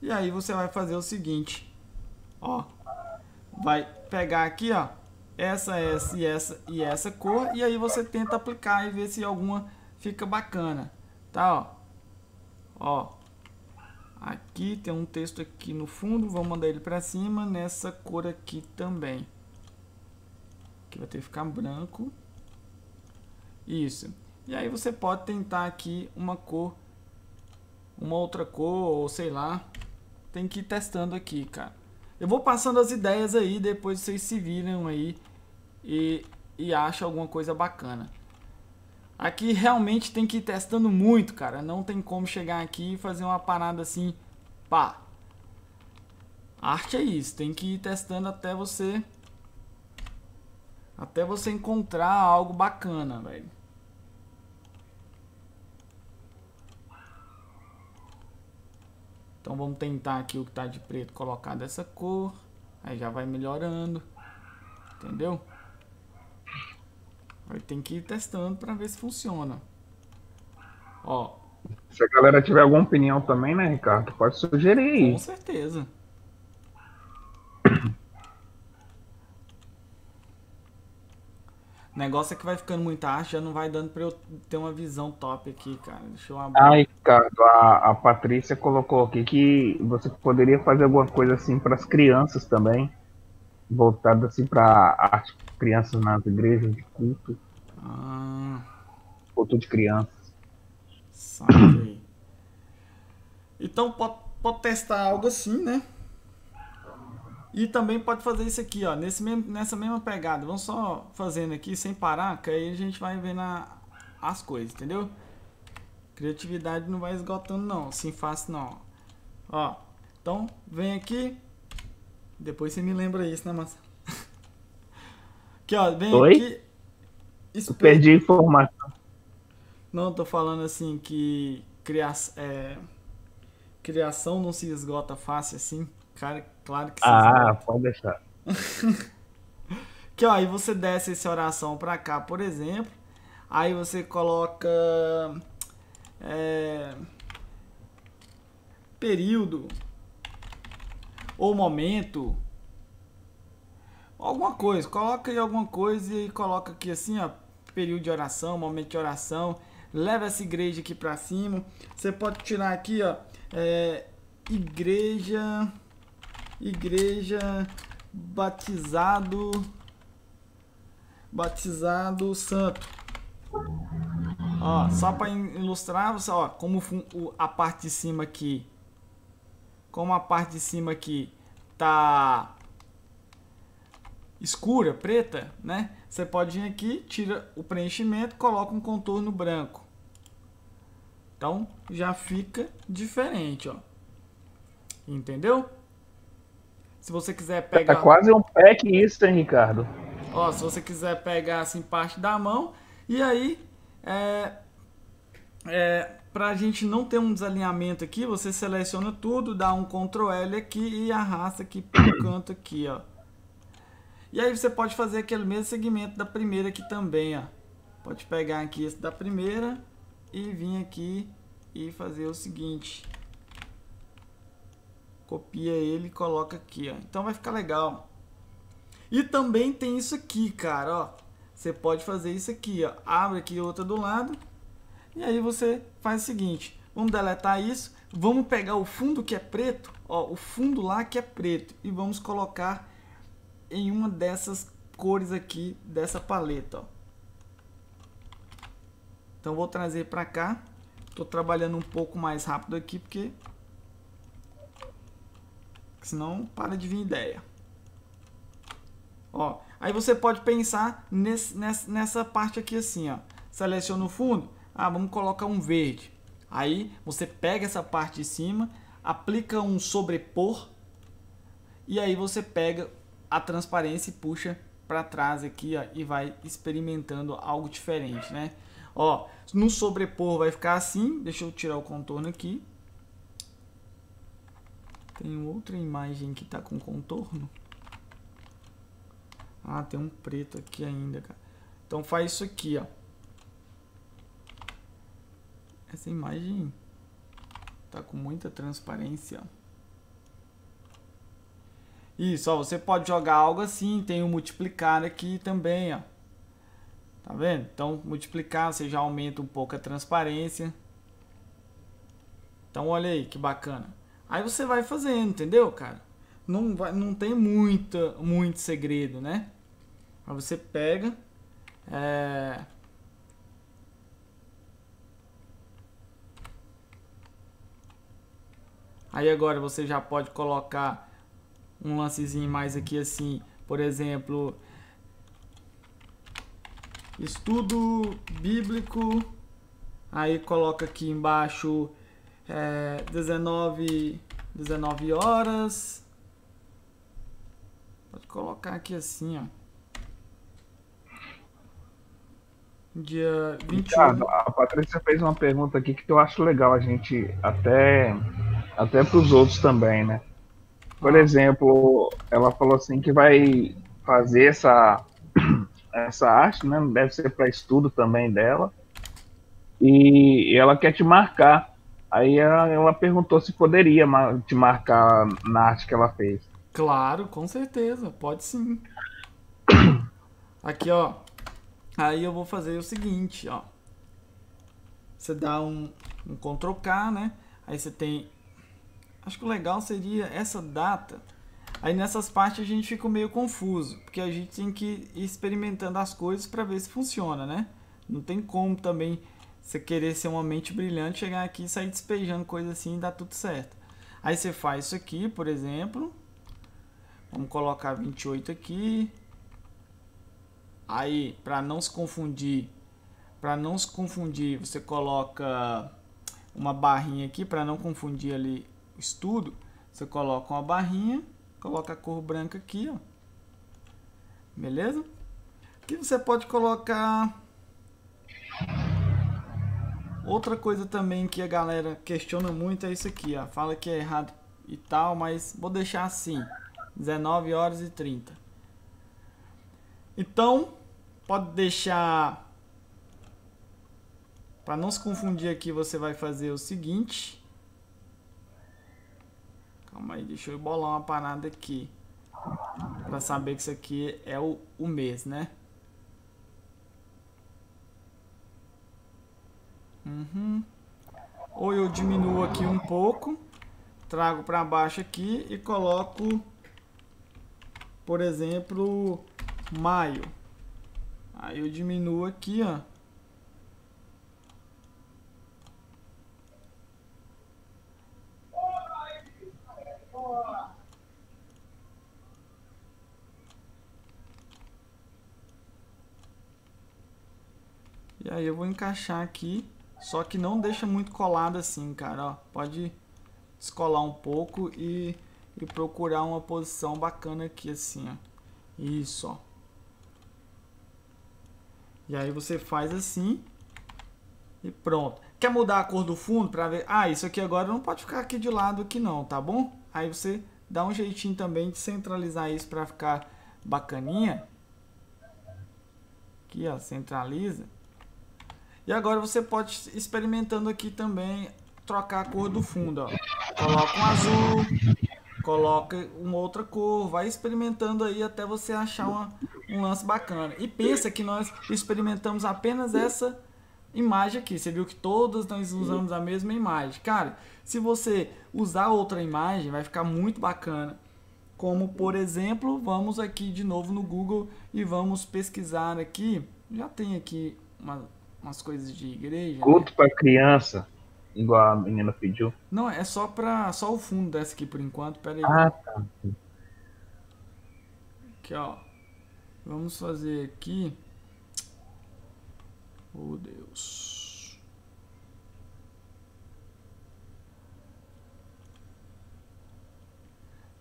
E aí você vai fazer o seguinte, ó. Vai pegar aqui, ó, essa, essa e essa e essa cor e aí você tenta aplicar e ver se alguma fica bacana, tá, ó. Ó. Aqui tem um texto aqui no fundo, vou mandar ele para cima nessa cor aqui também. Aqui vai ter que ficar branco. Isso. E aí você pode tentar aqui uma cor, uma outra cor, ou sei lá. Tem que ir testando aqui, cara. Eu vou passando as ideias aí, depois vocês se viram aí e, e acham alguma coisa bacana. Aqui realmente tem que ir testando muito, cara. Não tem como chegar aqui e fazer uma parada assim, pá. Arte é isso, tem que ir testando até você até você encontrar algo bacana, velho. Então vamos tentar aqui o que tá de preto colocar dessa cor. Aí já vai melhorando. Entendeu? Aí tem que ir testando para ver se funciona. Ó. Se a galera tiver alguma opinião também, né, Ricardo? Pode sugerir aí. Com certeza. Negócio é que vai ficando muita arte, já não vai dando pra eu ter uma visão top aqui, cara. Deixa eu abrir. Ai, Ricardo, a, a Patrícia colocou aqui que você poderia fazer alguma coisa assim para as crianças também. Voltado assim para arte crianças nas igrejas de culto. Ah. Culto de crianças. Sabe. Então pode, pode testar algo assim, né? E também pode fazer isso aqui, ó, nesse mesmo, nessa mesma pegada. Vamos só fazendo aqui sem parar, que aí a gente vai vendo a, as coisas, entendeu? Criatividade não vai esgotando não, assim fácil não. Ó, então vem aqui. Depois você me lembra isso, né, massa? aqui, ó, vem Oi? aqui. Eu perdi a informação. Não, tô falando assim que cria, é, criação não se esgota fácil assim. Cara, claro que se Ah, pode deixar. Que ó, aí você desce essa oração pra cá, por exemplo. Aí você coloca é, período ou momento, alguma coisa. Coloca aí alguma coisa e coloca aqui assim, ó, período de oração, momento de oração. Leva essa igreja aqui pra cima. Você pode tirar aqui, ó, é, igreja, igreja batizado batizado santo. Ó, só para ilustrar, você, ó, como a parte de cima aqui, como a parte de cima aqui tá escura, preta, né? Você pode vir aqui, tira o preenchimento, coloca um contorno branco. Então já fica diferente, ó. Entendeu? Se você quiser Tá pegar quase um pack isso, hein, Ricardo? Ó, se você quiser pegar assim parte da mão e aí é, é pra gente não ter um desalinhamento aqui, você seleciona tudo, dá um Ctrl L aqui e arrasta aqui pro canto aqui, ó. E aí você pode fazer aquele mesmo segmento da primeira aqui também, ó. Pode pegar aqui esse da primeira e vir aqui e fazer o seguinte. Copia ele e coloca aqui, ó. Então vai ficar legal. E também tem isso aqui, cara, ó. Você pode fazer isso aqui, ó. Abre aqui outra do lado. E aí você faz o seguinte. Vamos deletar isso. Vamos pegar o fundo que é preto, ó. O fundo lá que é preto. E vamos colocar em uma dessas cores aqui dessa paleta, ó. Então vou trazer para cá. Tô trabalhando um pouco mais rápido aqui porque senão para de vir ideia. Ó, aí você pode pensar nesse, nessa, nessa parte aqui assim, ó. Seleciona o fundo. Ah, vamos colocar um verde. Aí você pega essa parte de cima, aplica um sobrepor e aí você pega a transparência e puxa para trás aqui ó, e vai experimentando algo diferente, né? Ó, no sobrepor vai ficar assim, deixa eu tirar o contorno aqui. Tem outra imagem que tá com contorno. Ah, tem um preto aqui ainda, cara. Então faz isso aqui, ó. Essa imagem tá com muita transparência. Isso, ó, você pode jogar algo assim, tem o multiplicar aqui também, ó. Tá vendo? Então, multiplicar, você já aumenta um pouco a transparência. Então, olha aí, que bacana. Aí você vai fazendo, entendeu, cara? Não, vai, não tem muita, muito segredo, né? Aí você pega... É... Aí agora você já pode colocar um lancezinho mais aqui assim, por exemplo, estudo bíblico, aí coloca aqui embaixo é, 19, 19 horas, pode colocar aqui assim, ó. Dia 21. Ricardo, a Patrícia fez uma pergunta aqui que eu acho legal a gente até até para os outros também, né? Por exemplo, ela falou assim que vai fazer essa, essa arte, né? Deve ser para estudo também dela. E ela quer te marcar. Aí ela, ela perguntou se poderia te marcar na arte que ela fez. Claro, com certeza, pode sim. Aqui, ó. Aí eu vou fazer o seguinte, ó. Você dá um, um Ctrl K, né? Aí você tem acho que o legal seria essa data. Aí nessas partes a gente fica meio confuso, porque a gente tem que ir experimentando as coisas para ver se funciona, né? Não tem como também você querer ser uma mente brilhante, chegar aqui e sair despejando coisa assim e dar tudo certo. Aí você faz isso aqui, por exemplo. Vamos colocar 28 aqui. Aí, para não se confundir, para não se confundir, você coloca uma barrinha aqui para não confundir ali estudo, você coloca uma barrinha, coloca a cor branca aqui, ó. Beleza? Aqui você pode colocar outra coisa também que a galera questiona muito é isso aqui, ó. Fala que é errado e tal, mas vou deixar assim. 19 horas e 30. Então, pode deixar para não se confundir aqui, você vai fazer o seguinte. Calma aí, deixa eu bolar uma parada aqui. Pra saber que isso aqui é o, o mês, né? Uhum. Ou eu diminuo aqui um pouco, trago para baixo aqui e coloco, por exemplo, maio. Aí eu diminuo aqui, ó. E aí eu vou encaixar aqui, só que não deixa muito colado assim, cara, ó. Pode descolar um pouco e, e procurar uma posição bacana aqui assim, ó. Isso, ó. E aí você faz assim e pronto. Quer mudar a cor do fundo para ver? Ah, isso aqui agora não pode ficar aqui de lado aqui não, tá bom? Aí você dá um jeitinho também de centralizar isso para ficar bacaninha. Aqui, ó, centraliza. E agora você pode experimentando aqui também trocar a cor do fundo. Ó. Coloca um azul, coloca uma outra cor, vai experimentando aí até você achar uma, um lance bacana. E pensa que nós experimentamos apenas essa imagem aqui. Você viu que todas nós usamos a mesma imagem. Cara, se você usar outra imagem, vai ficar muito bacana. Como, por exemplo, vamos aqui de novo no Google e vamos pesquisar aqui. Já tem aqui uma umas coisas de igreja. Culto né? para criança, igual a menina pediu. Não, é só para só o fundo dessa aqui por enquanto. Pera aí. Ah, tá. Aqui, ó. Vamos fazer aqui. Oh, Deus.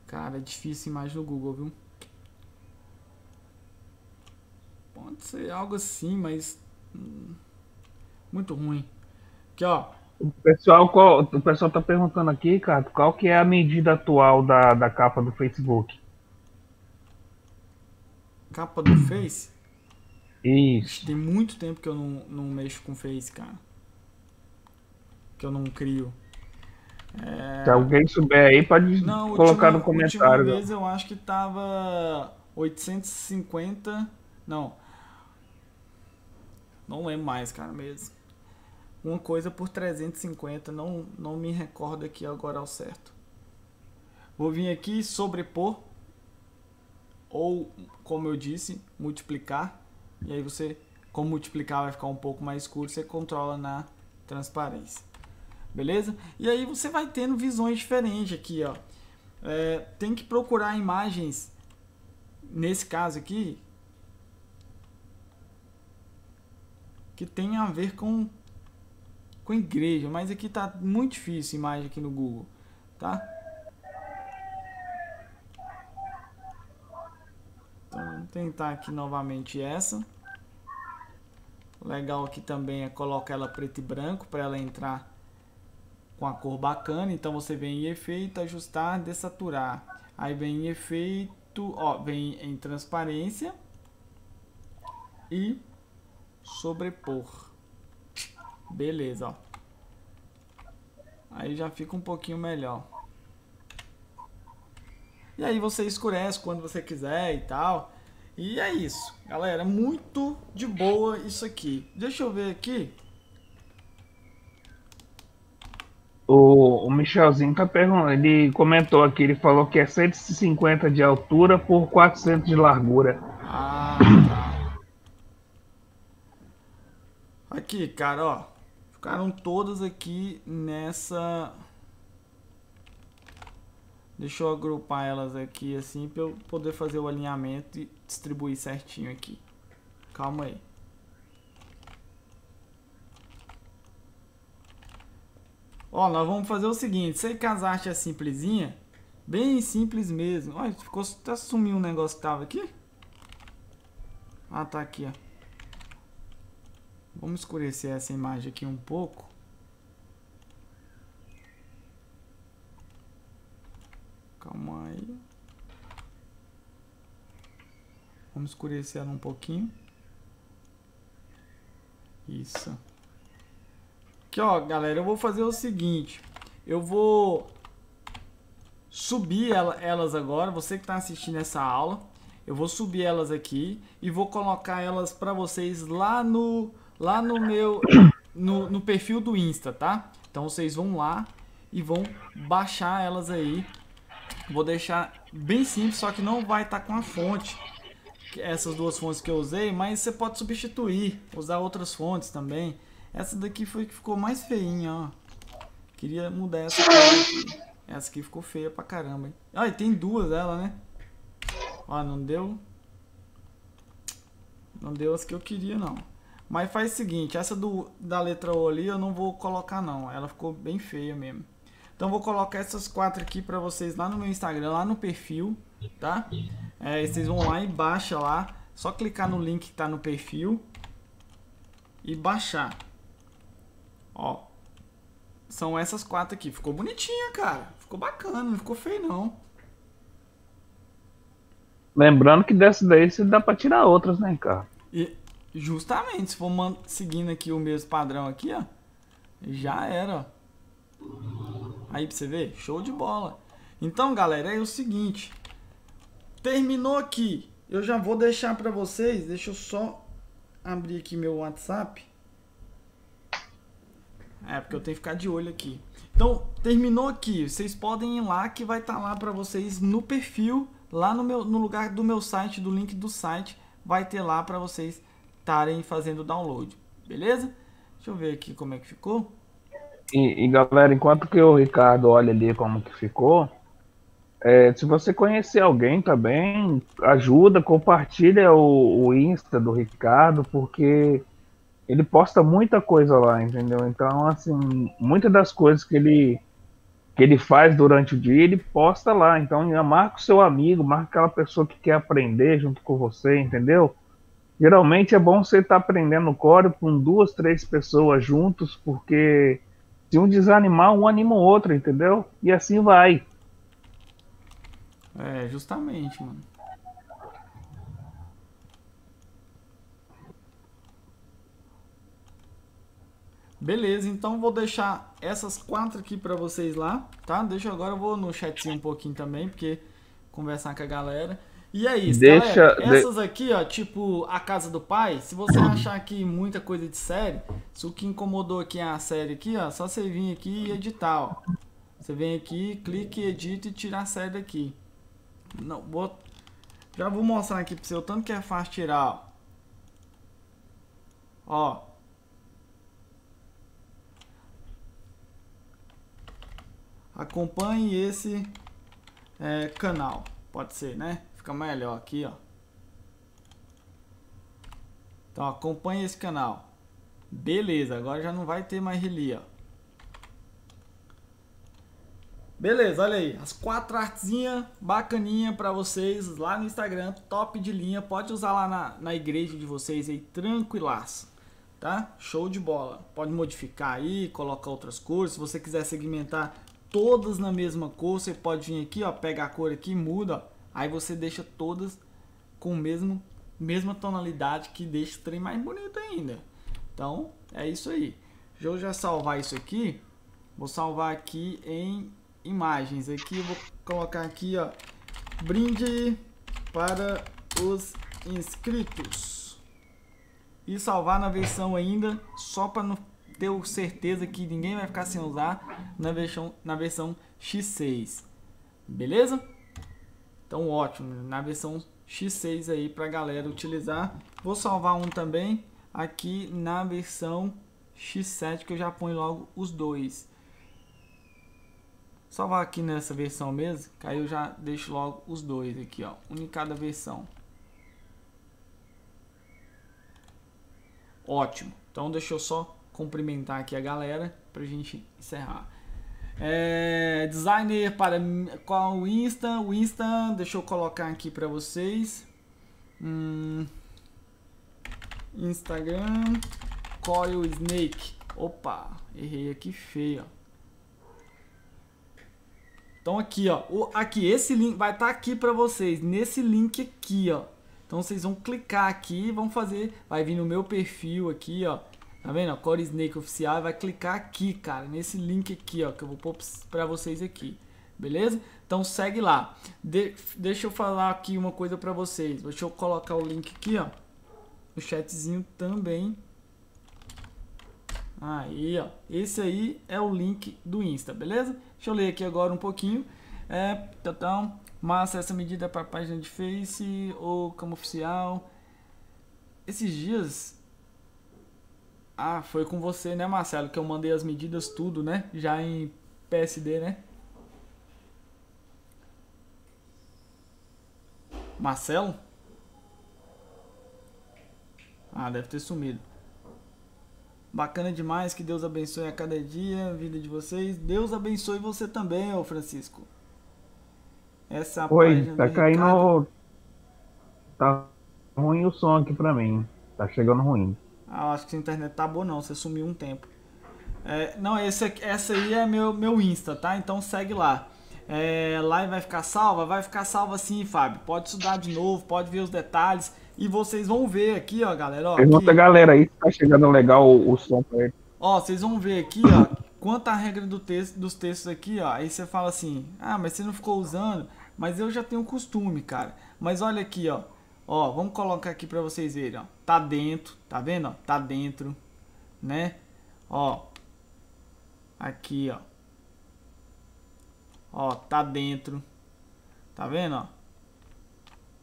Cara, é difícil imagem no Google, viu? Pode ser algo assim, mas. Hum muito ruim. Aqui, ó. O pessoal, qual, o pessoal tá perguntando aqui, cara, qual que é a medida atual da, da capa do Facebook? Capa do Face? Isso. Tem muito tempo que eu não, não mexo com Face, cara. Que eu não crio. É... Se alguém souber aí, pode não, colocar última, no comentário. Última vez eu acho que tava 850. Não. Não lembro mais, cara, mesmo. Uma coisa por 350, não, não me recordo aqui agora ao certo. Vou vir aqui sobrepor ou, como eu disse, multiplicar. E aí você, como multiplicar vai ficar um pouco mais escuro, você controla na transparência. Beleza? E aí você vai tendo visões diferentes aqui, ó. É, tem que procurar imagens, nesse caso aqui, que tem a ver com, com igreja. Mas aqui tá muito difícil imagem aqui no Google, tá? Então, vamos tentar aqui novamente essa. legal aqui também é colocar ela preto e branco para ela entrar com a cor bacana. Então você vem em efeito, ajustar, dessaturar. Aí vem em efeito, ó, vem em transparência e sobrepor. Beleza, ó. Aí já fica um pouquinho melhor. E aí você escurece quando você quiser e tal. E é isso, galera. Muito de boa isso aqui. Deixa eu ver aqui. O, o Michelzinho tá perguntando, ele comentou aqui, ele falou que é 150 de altura por 400 de largura. Ah, tá. Aqui, cara, ó. Ficaram todas aqui nessa... Deixa eu agrupar elas aqui assim para eu poder fazer o alinhamento e distribuir certinho aqui. Calma aí. Ó, nós vamos fazer o seguinte, sei que as artes é simplesinha, bem simples mesmo. Olha, ficou até sumiu um negócio que tava aqui. Ah, tá aqui, ó. Vamos escurecer essa imagem aqui um pouco. Calma aí. Vamos escurecer ela um pouquinho. Isso. Aqui, ó, galera, eu vou fazer o seguinte. Eu vou subir ela, elas agora, você que está assistindo essa aula. Eu vou subir elas aqui e vou colocar elas para vocês lá no, lá no meu no, no perfil do Insta, tá? Então vocês vão lá e vão baixar elas aí. Vou deixar bem simples, só que não vai estar tá com a fonte. Essas duas fontes que eu usei, mas você pode substituir, usar outras fontes também. Essa daqui foi que ficou mais feinha, ó. Queria mudar essa aqui. Essa aqui ficou feia pra caramba, hein? Ah, e tem duas dela, né? Ó, não deu... Não deu as que eu queria, não. Mas faz o seguinte, essa do, da letra O ali eu não vou colocar, não. Ela ficou bem feia mesmo. Então vou colocar essas quatro aqui pra vocês lá no meu Instagram, lá no perfil, tá? É, vocês vão lá e baixa lá. Só clicar no link que tá no perfil e baixar. Ó. São essas quatro aqui. Ficou bonitinha, cara. Ficou bacana, não ficou feio, não. Lembrando que dessa daí você dá pra tirar outras, né, cara? E justamente, se for seguindo aqui o mesmo padrão aqui, ó. Já era, ó. Aí pra você ver, show de bola. Então, galera, é o seguinte. Terminou aqui. Eu já vou deixar pra vocês. Deixa eu só abrir aqui meu WhatsApp. É, porque eu tenho que ficar de olho aqui. Então, terminou aqui. Vocês podem ir lá que vai estar tá lá para vocês no perfil, lá no, meu, no lugar do meu site, do link do site, vai ter lá para vocês estarem fazendo o download. Beleza? Deixa eu ver aqui como é que ficou. E, e galera, enquanto que o Ricardo olha ali como que ficou, é, se você conhecer alguém também, ajuda, compartilha o, o Insta do Ricardo, porque ele posta muita coisa lá, entendeu? Então, assim, muitas das coisas que ele que ele faz durante o dia, ele posta lá. Então, marca o seu amigo, marca aquela pessoa que quer aprender junto com você, entendeu? Geralmente é bom você estar tá aprendendo core com duas, três pessoas juntos, porque se um desanimar, um anima o outro, entendeu? E assim vai. É, justamente, mano. Beleza, então vou deixar essas quatro aqui para vocês lá, tá? Deixa agora eu vou no chatzinho um pouquinho também, porque conversar com a galera. E é isso, Deixa, galera. Essas aqui, ó, tipo A Casa do Pai, se você achar aqui muita coisa de série, se o que incomodou aqui é a série aqui, ó, só você vir aqui e editar, ó. Você vem aqui, clique, edita e tira a série daqui. Não, vou... Já vou mostrar aqui pra você o tanto que é fácil tirar, ó. Ó. acompanhe esse é, canal. Pode ser, né? Fica melhor aqui, ó. Então, acompanhe esse canal. Beleza, agora já não vai ter mais reli, ó. Beleza, olha aí, as quatro artezinhas bacaninha para vocês lá no Instagram, top de linha, pode usar lá na, na igreja de vocês aí, tranquilaço, tá? Show de bola, pode modificar aí, colocar outras cores, se você quiser segmentar todas na mesma cor, você pode vir aqui, ó, pega a cor aqui, muda, ó, aí você deixa todas com mesmo mesma tonalidade que deixa o trem mais bonito ainda. Então, é isso aí. Deixa eu já salvar isso aqui. Vou salvar aqui em imagens. Aqui vou colocar aqui, ó, brinde para os inscritos. E salvar na versão ainda, só para não ter certeza que ninguém vai ficar sem usar na versão, na versão X6. Beleza? Então ótimo, na versão X6 aí para galera utilizar. Vou salvar um também aqui na versão X7 que eu já ponho logo os dois. Salvar aqui nessa versão mesmo, que aí eu já deixo logo os dois aqui, ó, um em cada versão. Ótimo. Então deixa eu só cumprimentar aqui a galera pra gente encerrar. É, designer para qual Insta? Insta, deixa eu colocar aqui para vocês. Hum, Instagram Coil Snake. Opa, errei aqui feio. Então aqui, ó, o, aqui esse link vai estar tá aqui para vocês nesse link aqui, ó. Então vocês vão clicar aqui, vão fazer, vai vir no meu perfil aqui, ó. Tá vendo? Core Snake oficial vai clicar aqui, cara, nesse link aqui, ó, que eu vou pôr para vocês aqui. Beleza? Então segue lá. De deixa eu falar aqui uma coisa para vocês. Deixa eu colocar o link aqui, ó. O chatzinho também. Aí, ó. Esse aí é o link do Insta, beleza? Deixa eu ler aqui agora um pouquinho. É, então, massa essa medida para a página de Face ou como oficial. Esses dias ah, foi com você, né, Marcelo, que eu mandei as medidas tudo, né? Já em PSD, né? Marcelo? Ah, deve ter sumido. Bacana demais, que Deus abençoe a cada dia a vida de vocês. Deus abençoe você também, ô Francisco. Essa Oi, tá caindo. Ricardo. Tá ruim o som aqui pra mim. Tá chegando ruim. Ah, acho que a internet tá boa não, você sumiu um tempo. É, não, esse, essa aí é meu, meu Insta, tá? Então segue lá. É, live vai ficar salva? Vai ficar salva sim, Fábio. Pode estudar de novo, pode ver os detalhes. E vocês vão ver aqui, ó, galera. Ó, Pergunta aqui. galera aí, tá chegando legal o, o som pra ele. Ó, vocês vão ver aqui, ó, quanto a regra do texto, dos textos aqui, ó. Aí você fala assim, ah, mas você não ficou usando. Mas eu já tenho costume, cara. Mas olha aqui, ó. Ó, vamos colocar aqui para vocês verem, ó. Tá dentro, tá vendo, ó? Tá dentro, né? Ó. Aqui, ó. Ó, tá dentro. Tá vendo, ó?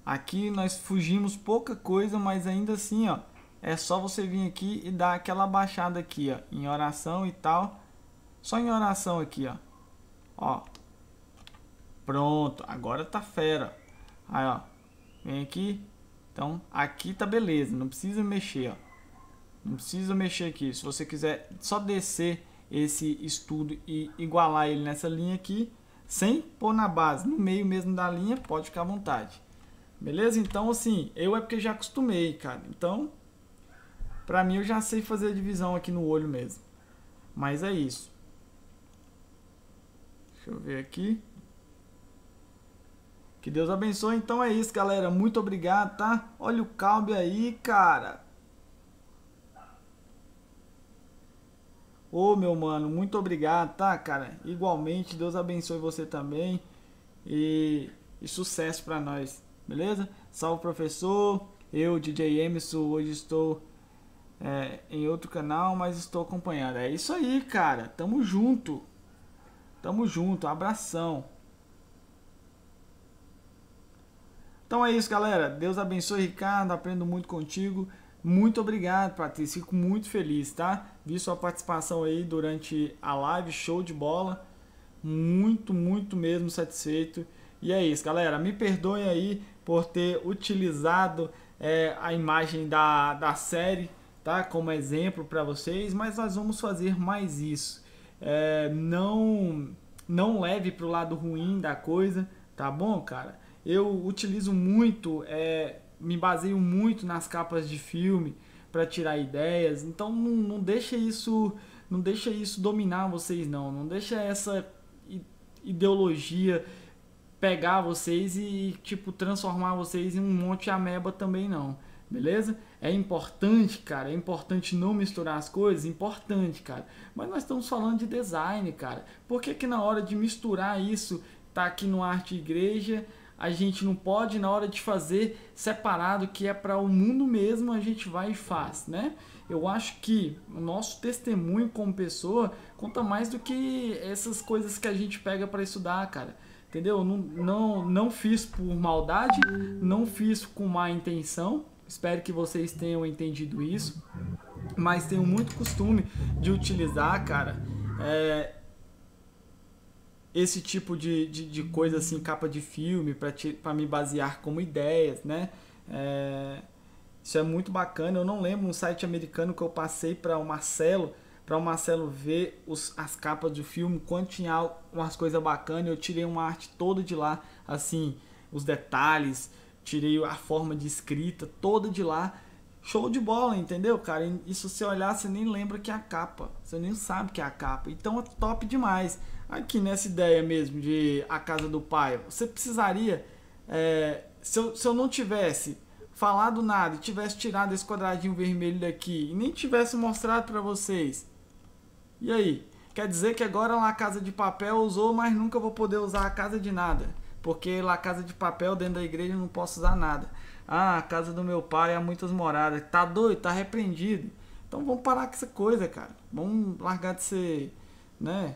Aqui nós fugimos pouca coisa, mas ainda assim, ó, é só você vir aqui e dar aquela baixada aqui, ó, em oração e tal. Só em oração aqui, ó. Ó. Pronto, agora tá fera. Aí, ó. Vem aqui, então, aqui tá beleza, não precisa mexer, ó. Não precisa mexer aqui. Se você quiser só descer esse estudo e igualar ele nessa linha aqui, sem pôr na base, no meio mesmo da linha, pode ficar à vontade. Beleza? Então, assim, eu é porque já acostumei, cara. Então, pra mim eu já sei fazer a divisão aqui no olho mesmo. Mas é isso. Deixa eu ver aqui. Que Deus abençoe. Então é isso, galera. Muito obrigado, tá? Olha o calbe aí, cara. Ô, meu mano, muito obrigado, tá, cara? Igualmente, Deus abençoe você também. E, e sucesso para nós, beleza? Salve, professor. Eu, DJ Emerson, hoje estou é, em outro canal, mas estou acompanhando. É isso aí, cara. Tamo junto. Tamo junto. Abração. Então é isso, galera. Deus abençoe, Ricardo. Aprendo muito contigo. Muito obrigado, Patrícia. Fico muito feliz, tá? Vi sua participação aí durante a live, show de bola. Muito, muito mesmo satisfeito. E é isso, galera. Me perdoem aí por ter utilizado é, a imagem da, da série, tá? Como exemplo para vocês, mas nós vamos fazer mais isso. É, não, não leve para o lado ruim da coisa, tá bom, cara? Eu utilizo muito é, me baseio muito nas capas de filme para tirar ideias. Então não, não deixa isso, não deixa isso dominar vocês não, não deixa essa ideologia pegar vocês e tipo transformar vocês em um monte de ameba também não. Beleza? É importante, cara, é importante não misturar as coisas, importante, cara. Mas nós estamos falando de design, cara. Por que que na hora de misturar isso, tá aqui no Arte Igreja, a gente não pode na hora de fazer separado que é para o mundo mesmo a gente vai e faz, né? Eu acho que o nosso testemunho como pessoa conta mais do que essas coisas que a gente pega para estudar, cara. Entendeu? Não, não, não fiz por maldade, não fiz com má intenção. Espero que vocês tenham entendido isso. Mas tenho muito costume de utilizar, cara, é, esse tipo de, de, de coisa assim, capa de filme, para me basear como ideias, né? É, isso é muito bacana. Eu não lembro um site americano que eu passei para o Marcelo, para o Marcelo ver os, as capas do filme, quando tinha umas coisas bacanas, eu tirei uma arte toda de lá, assim, os detalhes, tirei a forma de escrita toda de lá. Show de bola, entendeu, cara? E se olhar, você nem lembra que é a capa. Você nem sabe que é a capa. Então é top demais aqui nessa ideia mesmo de a casa do pai, você precisaria, é, se, eu, se eu não tivesse falado nada e tivesse tirado esse quadradinho vermelho daqui e nem tivesse mostrado para vocês, e aí? Quer dizer que agora lá a Casa de Papel usou, mas nunca vou poder usar a Casa de nada. Porque lá a Casa de Papel dentro da igreja eu não posso usar nada. Ah, a casa do meu pai há muitas moradas. Tá doido? Tá repreendido. Então vamos parar com essa coisa, cara. Vamos largar de ser, né?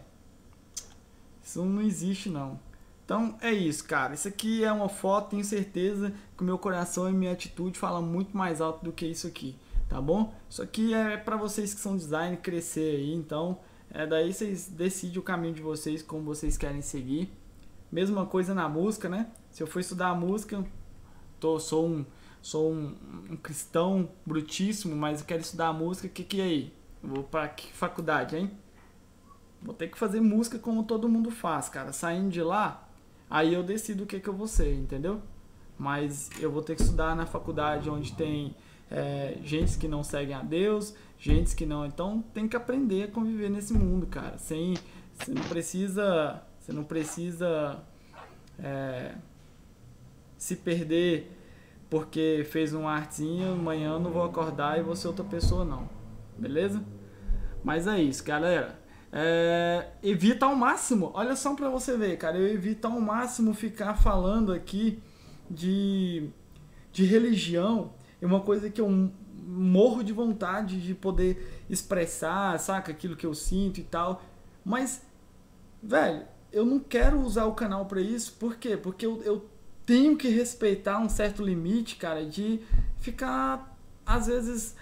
Isso não existe não. Então é isso, cara. Isso aqui é uma foto, tenho certeza que o meu coração e minha atitude falam muito mais alto do que isso aqui, tá bom? Isso aqui é para vocês que são design crescer aí, então é daí vocês decidem o caminho de vocês, como vocês querem seguir. Mesma coisa na música, né? Se eu for estudar música, tô, sou um sou um, um cristão brutíssimo, mas eu quero estudar música, que que é aí? Vou para que faculdade, hein? Vou ter que fazer música como todo mundo faz, cara. Saindo de lá, aí eu decido o que, que eu vou ser, entendeu? Mas eu vou ter que estudar na faculdade onde tem é, gente que não seguem a Deus, gente que não. Então tem que aprender a conviver nesse mundo, cara. Sem, você não precisa, você não precisa é, se perder porque fez uma artezinha, amanhã eu não vou acordar e vou ser outra pessoa não. Beleza? Mas é isso, galera. É, evita ao máximo, olha só para você ver, cara, eu evito ao máximo ficar falando aqui de, de religião, é uma coisa que eu morro de vontade de poder expressar, saca, aquilo que eu sinto e tal, mas, velho, eu não quero usar o canal para isso, por quê? Porque eu, eu tenho que respeitar um certo limite, cara, de ficar, às vezes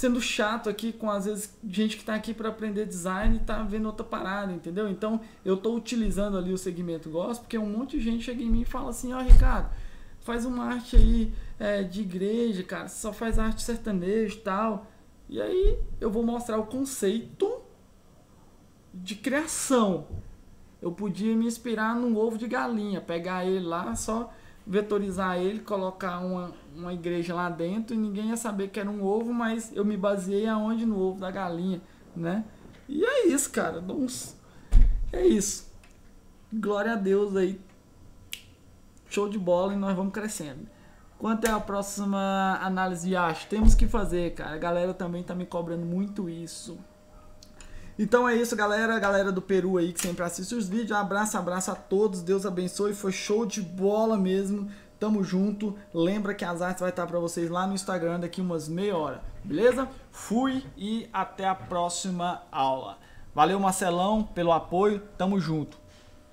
sendo chato aqui com às vezes gente que está aqui para aprender design e está vendo outra parada, entendeu? Então eu estou utilizando ali o segmento gospel porque um monte de gente chega em mim e fala assim, ó oh, Ricardo, faz uma arte aí é, de igreja, cara, só faz arte sertaneja e tal. E aí eu vou mostrar o conceito de criação. Eu podia me inspirar num ovo de galinha, pegar ele lá, só vetorizar ele, colocar uma, uma igreja lá dentro e ninguém ia saber que era um ovo, mas eu me baseei aonde? No ovo da galinha, né? E é isso, cara. Uns... É isso. Glória a Deus aí. Show de bola e nós vamos crescendo. Quanto é a próxima análise de acho? Temos que fazer, cara. A galera também tá me cobrando muito isso. Então é isso, galera. Galera do Peru aí que sempre assiste os vídeos. Abraço, abraço a todos. Deus abençoe. Foi show de bola mesmo. Tamo junto. Lembra que as artes vai estar para vocês lá no Instagram daqui umas meia hora. Beleza? Fui e até a próxima aula. Valeu, Marcelão, pelo apoio. Tamo junto.